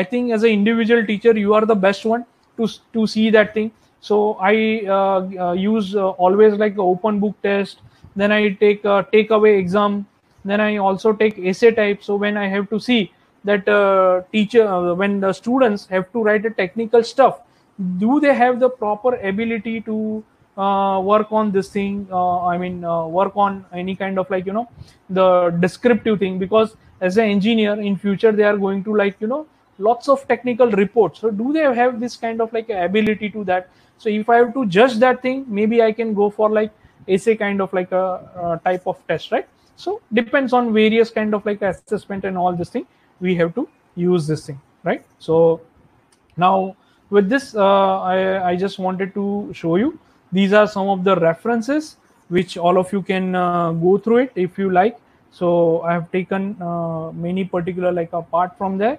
i think as an individual teacher you are the best one to to see that thing. So i uh, uh, use uh, always like open book test. Then i take a takeaway exam. Then i also take essay type. So when i have to see that uh, teacher uh, when the students have to write a technical stuff do they have the proper ability to uh, work on this thing? I mean work on any kind of like you know the descriptive thing? Because as an engineer in future they are going to like you know lots of technical reports. So do they have this kind of like ability to that? So if i have to judge that thing maybe i can go for like essay kind of like a, type of test right? So depends on various kind of like assessment and all this thing we have to use this thing right? So now with this uh, I, I just wanted to show you. These are some of the references which all of you can uh, go through it if you like. So i have taken uh, many particular like apart from there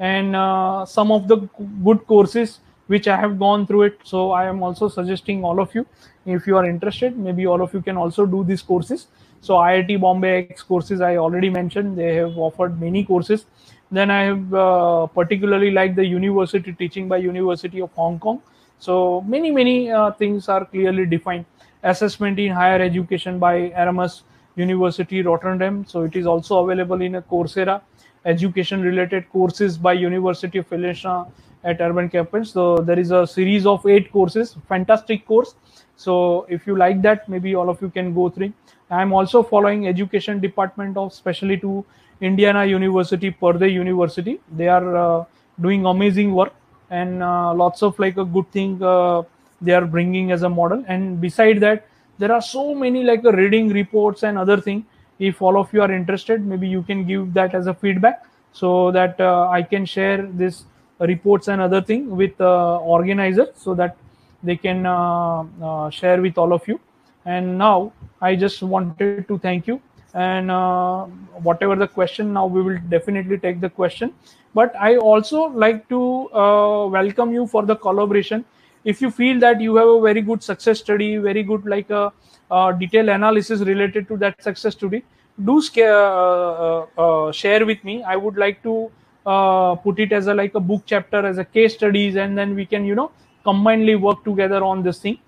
and uh, some of the good courses which i have gone through it. So i am also suggesting all of you if you are interested maybe all of you can also do these courses. So iit bombay x courses i already mentioned. They have offered many courses. Then i have uh, particularly like the university teaching by university of hong kong. So many many uh, things are clearly defined. Assessment in higher education by erasmus university rotterdam. So it is also available in a coursera education related courses by university of Valencia at Urbana-Champaign so there is a series of eight courses fantastic course. So if you like that maybe all of you can go through. I am also following education department of specially to indiana university Purdue university. They are uh, doing amazing work and uh, lots of like a good thing uh, they are bringing as a model. And beside that there are so many like a reading reports and other thing if all of you are interested maybe you can give that as a feedback so that uh, i can share this reports and other thing with uh, organizers so that they can uh, uh, share with all of you. And now i just wanted to thank you. And uh, whatever the question now we will definitely take the question. But i also like to uh, welcome you for the collaboration. If you feel that you have a very good success study very good like a, a detailed analysis related to that success study do uh, uh, share with me. I would like to uh, put it as a like a book chapter as a case studies and then we can you know combinedly work together on this thing.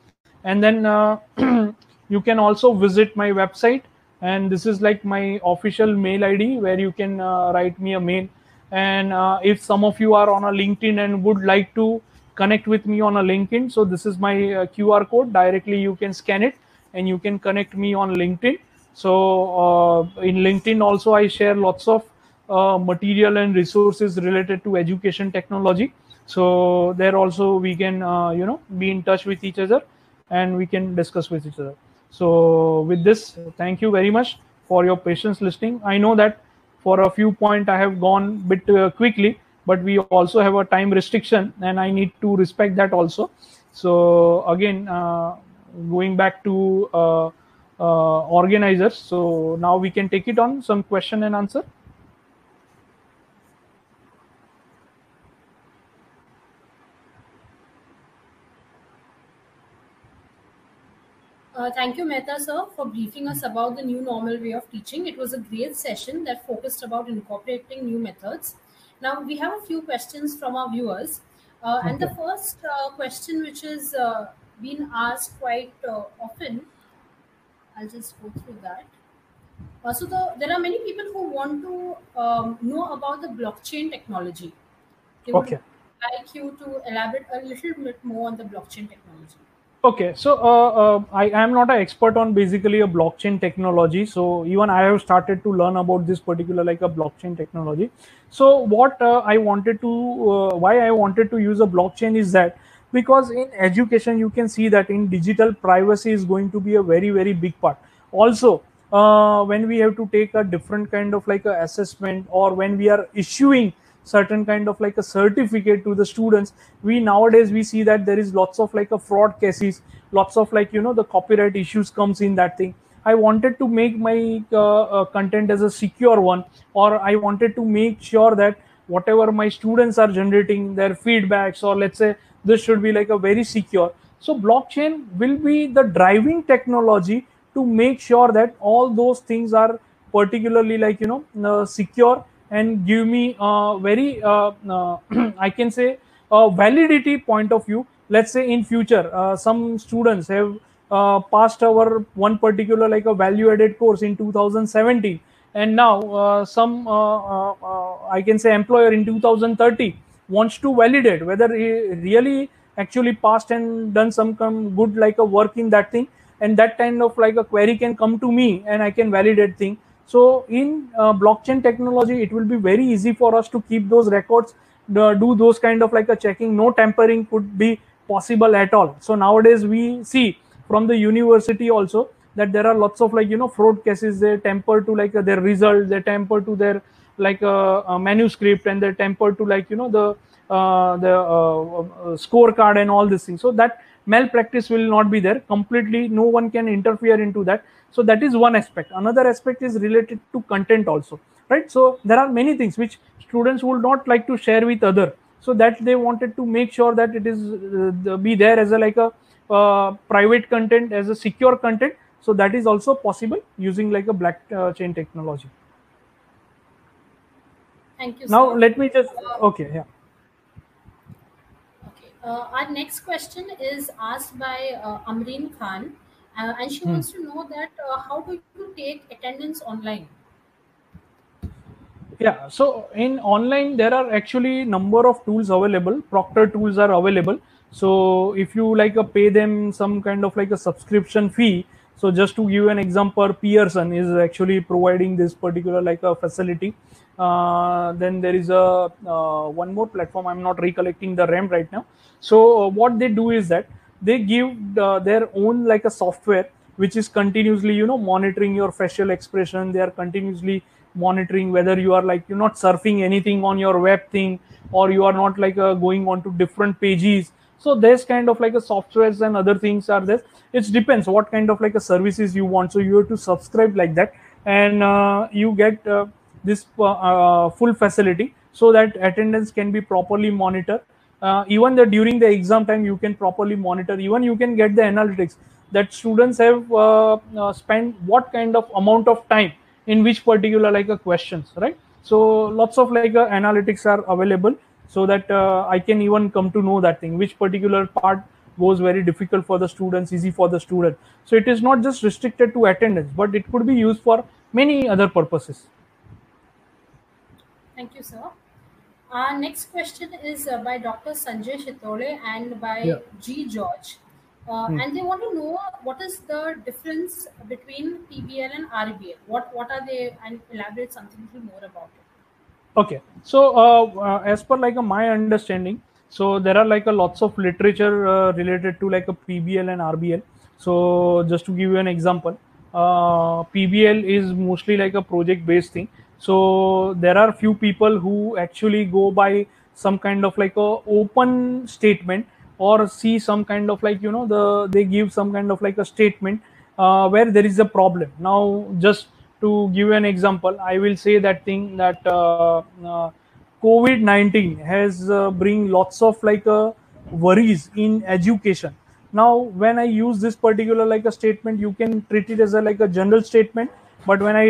And then uh, *clears throat* you can also visit my website. And this is like my official mail id where you can uh, write me a mail. And uh, if some of you are on a linkedin and would like to connect with me on a linkedin so this is my uh, qr code. Directly you can scan it and you can connect me on linkedin. So uh, in linkedin also i share lots of uh, material and resources related to education technology. So there also we can uh, you know be in touch with each other and we can discuss with each other. So with this thank you very much for your patience listening. I know that for a few point i have gone bit uh, quickly but we also have a time restriction and i need to respect that also. So again uh, going back to uh, uh, organizers so now we can take it on some question and answer Uh, thank you, Mehta sir, for briefing us about the new normal way of teaching. It was a great session that focused about incorporating new methods. Now we have a few questions from our viewers, uh, and the first uh, question, which is uh, been asked quite uh, often, I'll just go through that. Uh, so the, there are many people who want to um, know about the blockchain technology. They would Okay. like you to elaborate a little bit more on the blockchain technology. Okay, so uh, uh, I am not an expert on basically a blockchain technology. So even I have started to learn about this particular like a blockchain technology. So what uh, I wanted to, uh, why I wanted to use a blockchain is that because in education you can see that in digital privacy is going to be a very very big part. Also, uh, when we have to take a different kind of like a assessment or when we are issuing certain kind of like a certificate to the students we nowadays we see that there is lots of like a fraud cases lots of like you know the copyright issues comes in that thing i wanted to make my uh, uh, content as a secure one or i wanted to make sure that whatever my students are generating their feedbacks or let's say this should be like a very secure. So blockchain will be the driving technology to make sure that all those things are particularly like you know uh, secure and give me a very uh, uh, *clears throat* i can say a validity point of view. Let's say in future uh, some students have uh, passed our one particular like a value added course in 2017 and now uh, some i can say employer in 2030 wants to validate whether he really actually passed and done some good like a work in that thing. And that kind of like a query can come to me and i can validate thing. So in uh, blockchain technology it will be very easy for us to keep those records the, do those kind of like a checking. No tampering could be possible at all. So nowadays we see from the university also that there are lots of like you know fraud cases. They tamper to like uh, their result they tamper to their like a manuscript and they temper to like you know the uh, the uh, uh, scorecard and all these things. So that malpractice will not be there completely. No one can interfere into that. So that is one aspect. Another aspect is related to content also right? So there are many things which students would not like to share with other so that they wanted to make sure that it is uh, be there as a like a uh, private content as a secure content. So that is also possible using like a blockchain technology thank you now sir. let me just okay yeah Okay. Uh, our next question is asked by uh, Amreen Khan, uh, and she Hmm. wants to know that uh, how do you take attendance online? yeah so in online there are actually number of tools available proctor tools are available so if you like uh, pay them some kind of like a subscription fee so just to give an example pearson is actually providing this particular like a facility uh, then there is a uh, one more platform. I'm not recollecting the ram right now. So uh, what they do is that they give their own like a software which is continuously you know monitoring your facial expression. They are continuously monitoring whether you are like you're not surfing anything on your web thing or you are not like uh, going on to different pages. So there's kind of like a softwares and other things are there. It depends what kind of like a services you want. So you have to subscribe like that and uh, you get uh, this uh, uh, full facility so that attendance can be properly monitored uh, even the during the exam time you can properly monitor. Even you can get the analytics that students have uh, uh, spent what kind of amount of time in which particular like a questions right? So lots of like uh, analytics are available so that uh, i can even come to know that thing which particular part goes very difficult for the students easy for the student. So it is not just restricted to attendance but it could be used for many other purposes Thank you, sir. Our next question is uh, by Dr. Sanjay Shitole and by Yeah. G. George. Uh, Hmm. And they want to know what is the difference between PBL and RBL. What what are they? And elaborate something little more about it. okay so uh, uh, as per like my understanding so there are like a lots of literature uh, related to like a pbl and rbl so just to give you an example uh, pbl is mostly like a project based thing so there are few people who actually go by some kind of like a open statement or see some kind of like you know the they give some kind of like a statement uh, where there is a problem. Now just to give an example i will say that thing that uh, uh, covid-19 has uh, bring lots of like uh, worries in education. Now when i use this particular like a statement you can treat it as a like a general statement but when i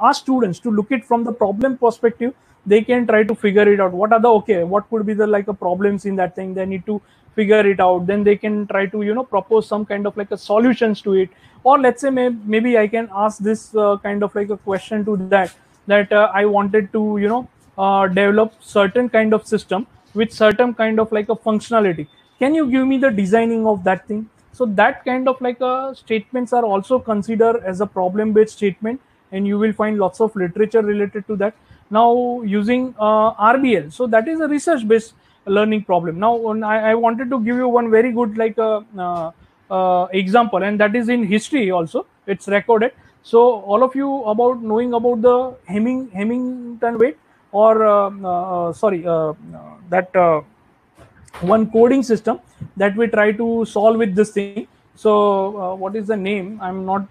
ask students to look it from the problem perspective. They can try to figure it out. What are the okay what could be the like a problems in that thing? They need to figure it out. Then they can try to you know propose some kind of like a solutions to it. Or let's say may, maybe i can ask this uh, kind of like a question to that that uh, i wanted to you know uh, develop certain kind of system with certain kind of like a functionality. Can you give me the designing of that thing? So that kind of like a statements are also considered as a problem based statement and you will find lots of literature related to that. Now using uh, rbl so that is a research based learning problem. Now I, I wanted to give you one very good like uh, uh, uh, example and that is in history also. It's recorded. So all of you about knowing about the Hamming hemmington weight or uh, uh, sorry uh, uh, that one coding system that we try to solve with this thing. So what is the name? I'm not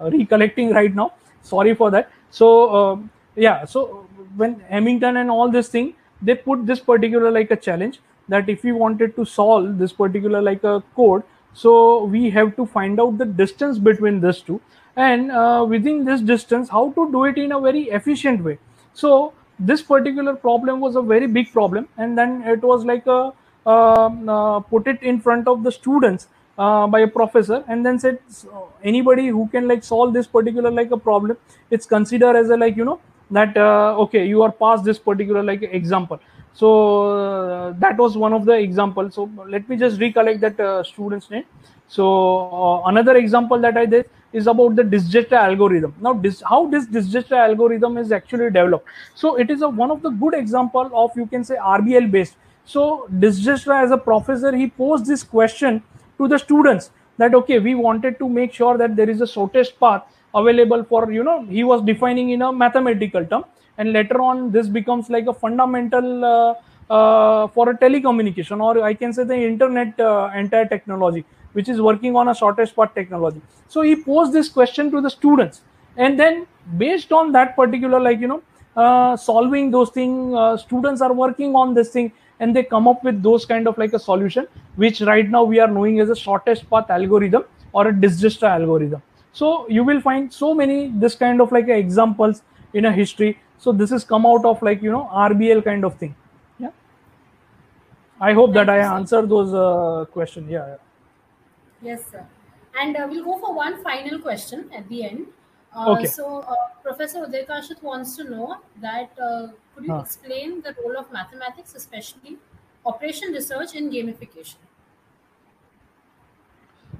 recollecting right now. Sorry for that. So uh, yeah so when Hamilton and all this thing they put this particular like a challenge that if we wanted to solve this particular like a code so we have to find out the distance between these two. And uh, within this distance how to do it in a very efficient way. So this particular problem was a very big problem. And then it was like a um, uh, put it in front of the students uh, by a professor and then said so anybody who can like solve this particular like a problem it's considered as a like you know that uh, okay you are past this particular like example. So uh, that was one of the examples. So let me just recollect that uh, student's name. So uh, another example that i did is about the Dijkstra algorithm. Now this how this Dijkstra algorithm is actually developed. So it is a one of the good example of you can say rbl based. So Dijkstra as a professor he posed this question to the students that okay we wanted to make sure that there is a shortest path available for you know he was defining in a mathematical term. And later on this becomes like a fundamental uh, uh, for a telecommunication or i can say the internet uh, entire technology which is working on a shortest path technology. So he posed this question to the students. And then based on that particular like you know uh, solving those things uh, students are working on this thing and they come up with those kind of like a solution which right now we are knowing as a shortest path algorithm or a Dijkstra algorithm so you will find so many this kind of like examples in a history so this is come out of like you know rbl kind of thing yeah i hope that i answer those uh, question yeah, yeah. Yes, sir. And uh, we'll go for one final question at the end. Uh, Okay. So, uh, Professor udaykashit wants to know that uh, could you explain the role of mathematics, especially operation research in gamification?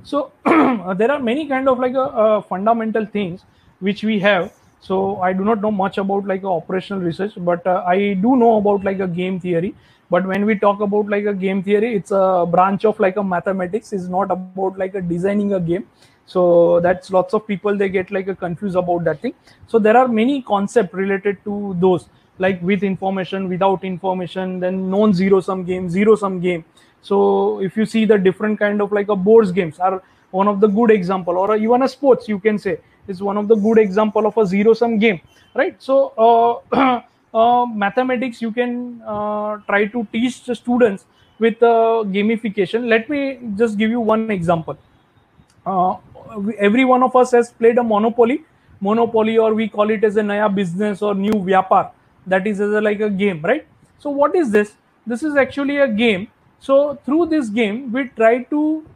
so *clears throat* there are many kind of like a, uh fundamental things which we have. So i do not know much about like a operational research but uh, i do know about like a game theory. But when we talk about like a game theory it's a branch of like a mathematics. Is not about like a designing a game. So that's lots of people they get like a confused about that thing. So there are many concept related to those like with information without information then non zero sum game zero sum game. So if you see the different kind of like a boards games are one of the good example or even a sports you can say is one of the good example of a zero sum game right? So uh, *clears throat* uh, mathematics you can uh, try to teach the students with uh, gamification. Let me just give you one example. Uh, every one of us has played a monopoly. Monopoly or we call it as a naya business or new vyapar that is as a, like a game right? So what is this? This is actually a game. So through this game we try to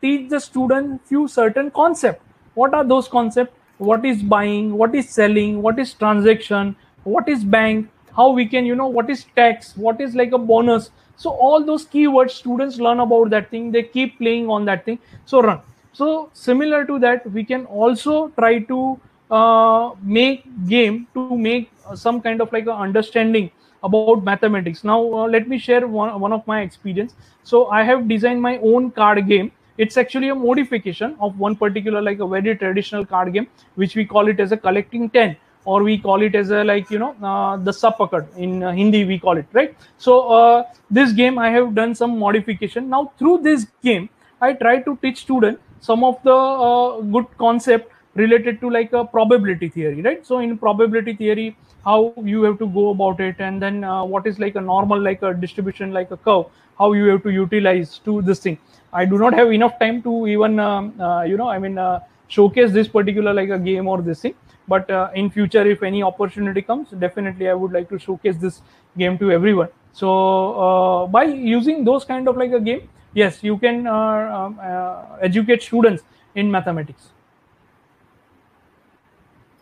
teach the student few certain concept. What are those concept? What is buying? What is selling? What is transaction? What is bank? How we can you know what is tax? What is like a bonus? So all those keywords students learn about that thing. They keep playing on that thing. So run. So similar to that we can also try to uh, make game to make some kind of like a understanding about mathematics. Now uh, let me share one, one of my experience. So i have designed my own card game. It's actually a modification of one particular like a very traditional card game which we call it as a collecting 10 or we call it as a like you know uh, the sapakad in uh, hindi we call it right? So uh, this game i have done some modification. Now through this game i try to teach student some of the uh, good concept related to like a probability theory right? So in probability theory how you have to go about it and then uh, what is like a normal like a distribution like a curve how you have to utilize to this thing. I do not have enough time to even um, uh, you know i mean uh, showcase this particular like a game or this thing. But uh, in future if any opportunity comes definitely i would like to showcase this game to everyone. So uh, by using those kind of like a game yes you can uh, um, educate students in mathematics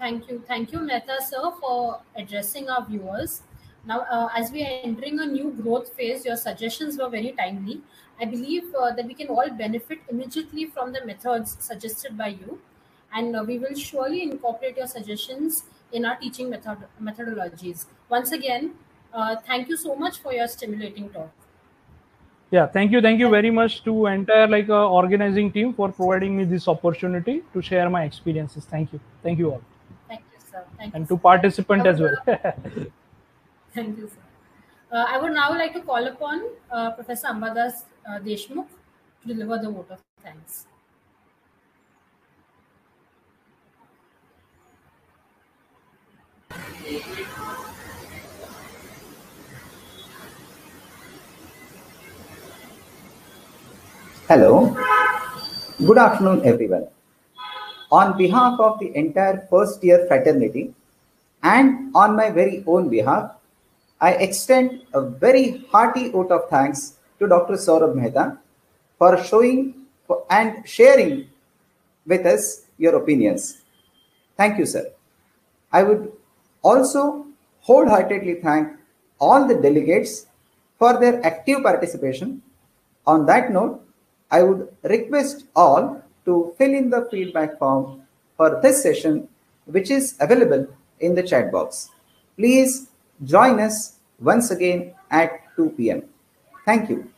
Thank you. Thank you, Mehta sir, for addressing our viewers. Now, uh, as we are entering a new growth phase, your suggestions were very timely. I believe uh, that we can all benefit immediately from the methods suggested by you, and uh, we will surely incorporate your suggestions in our teaching method methodologies. Once again, uh, thank you so much for your stimulating talk. yeah thank you thank you very much to entire like uh, organizing team for providing me this opportunity to share my experiences thank you thank you all sir. Thank and you. to participant as well *laughs* Thank you, sir. Uh, I would now like to call upon uh, Professor Ambadas uh, Deshmukh to deliver the vote of thanks. Hello. Good afternoon, everyone. On behalf of the entire first year fraternity and on my very own behalf, I extend a very hearty vote of thanks to Dr. Saurabh Mehta for showing and sharing with us your opinions. Thank you, sir. I would also wholeheartedly thank all the delegates for their active participation. On that note, I would request all to fill in the feedback form for this session, which is available in the chat box. Please join us once again at 2 p.m. Thank you.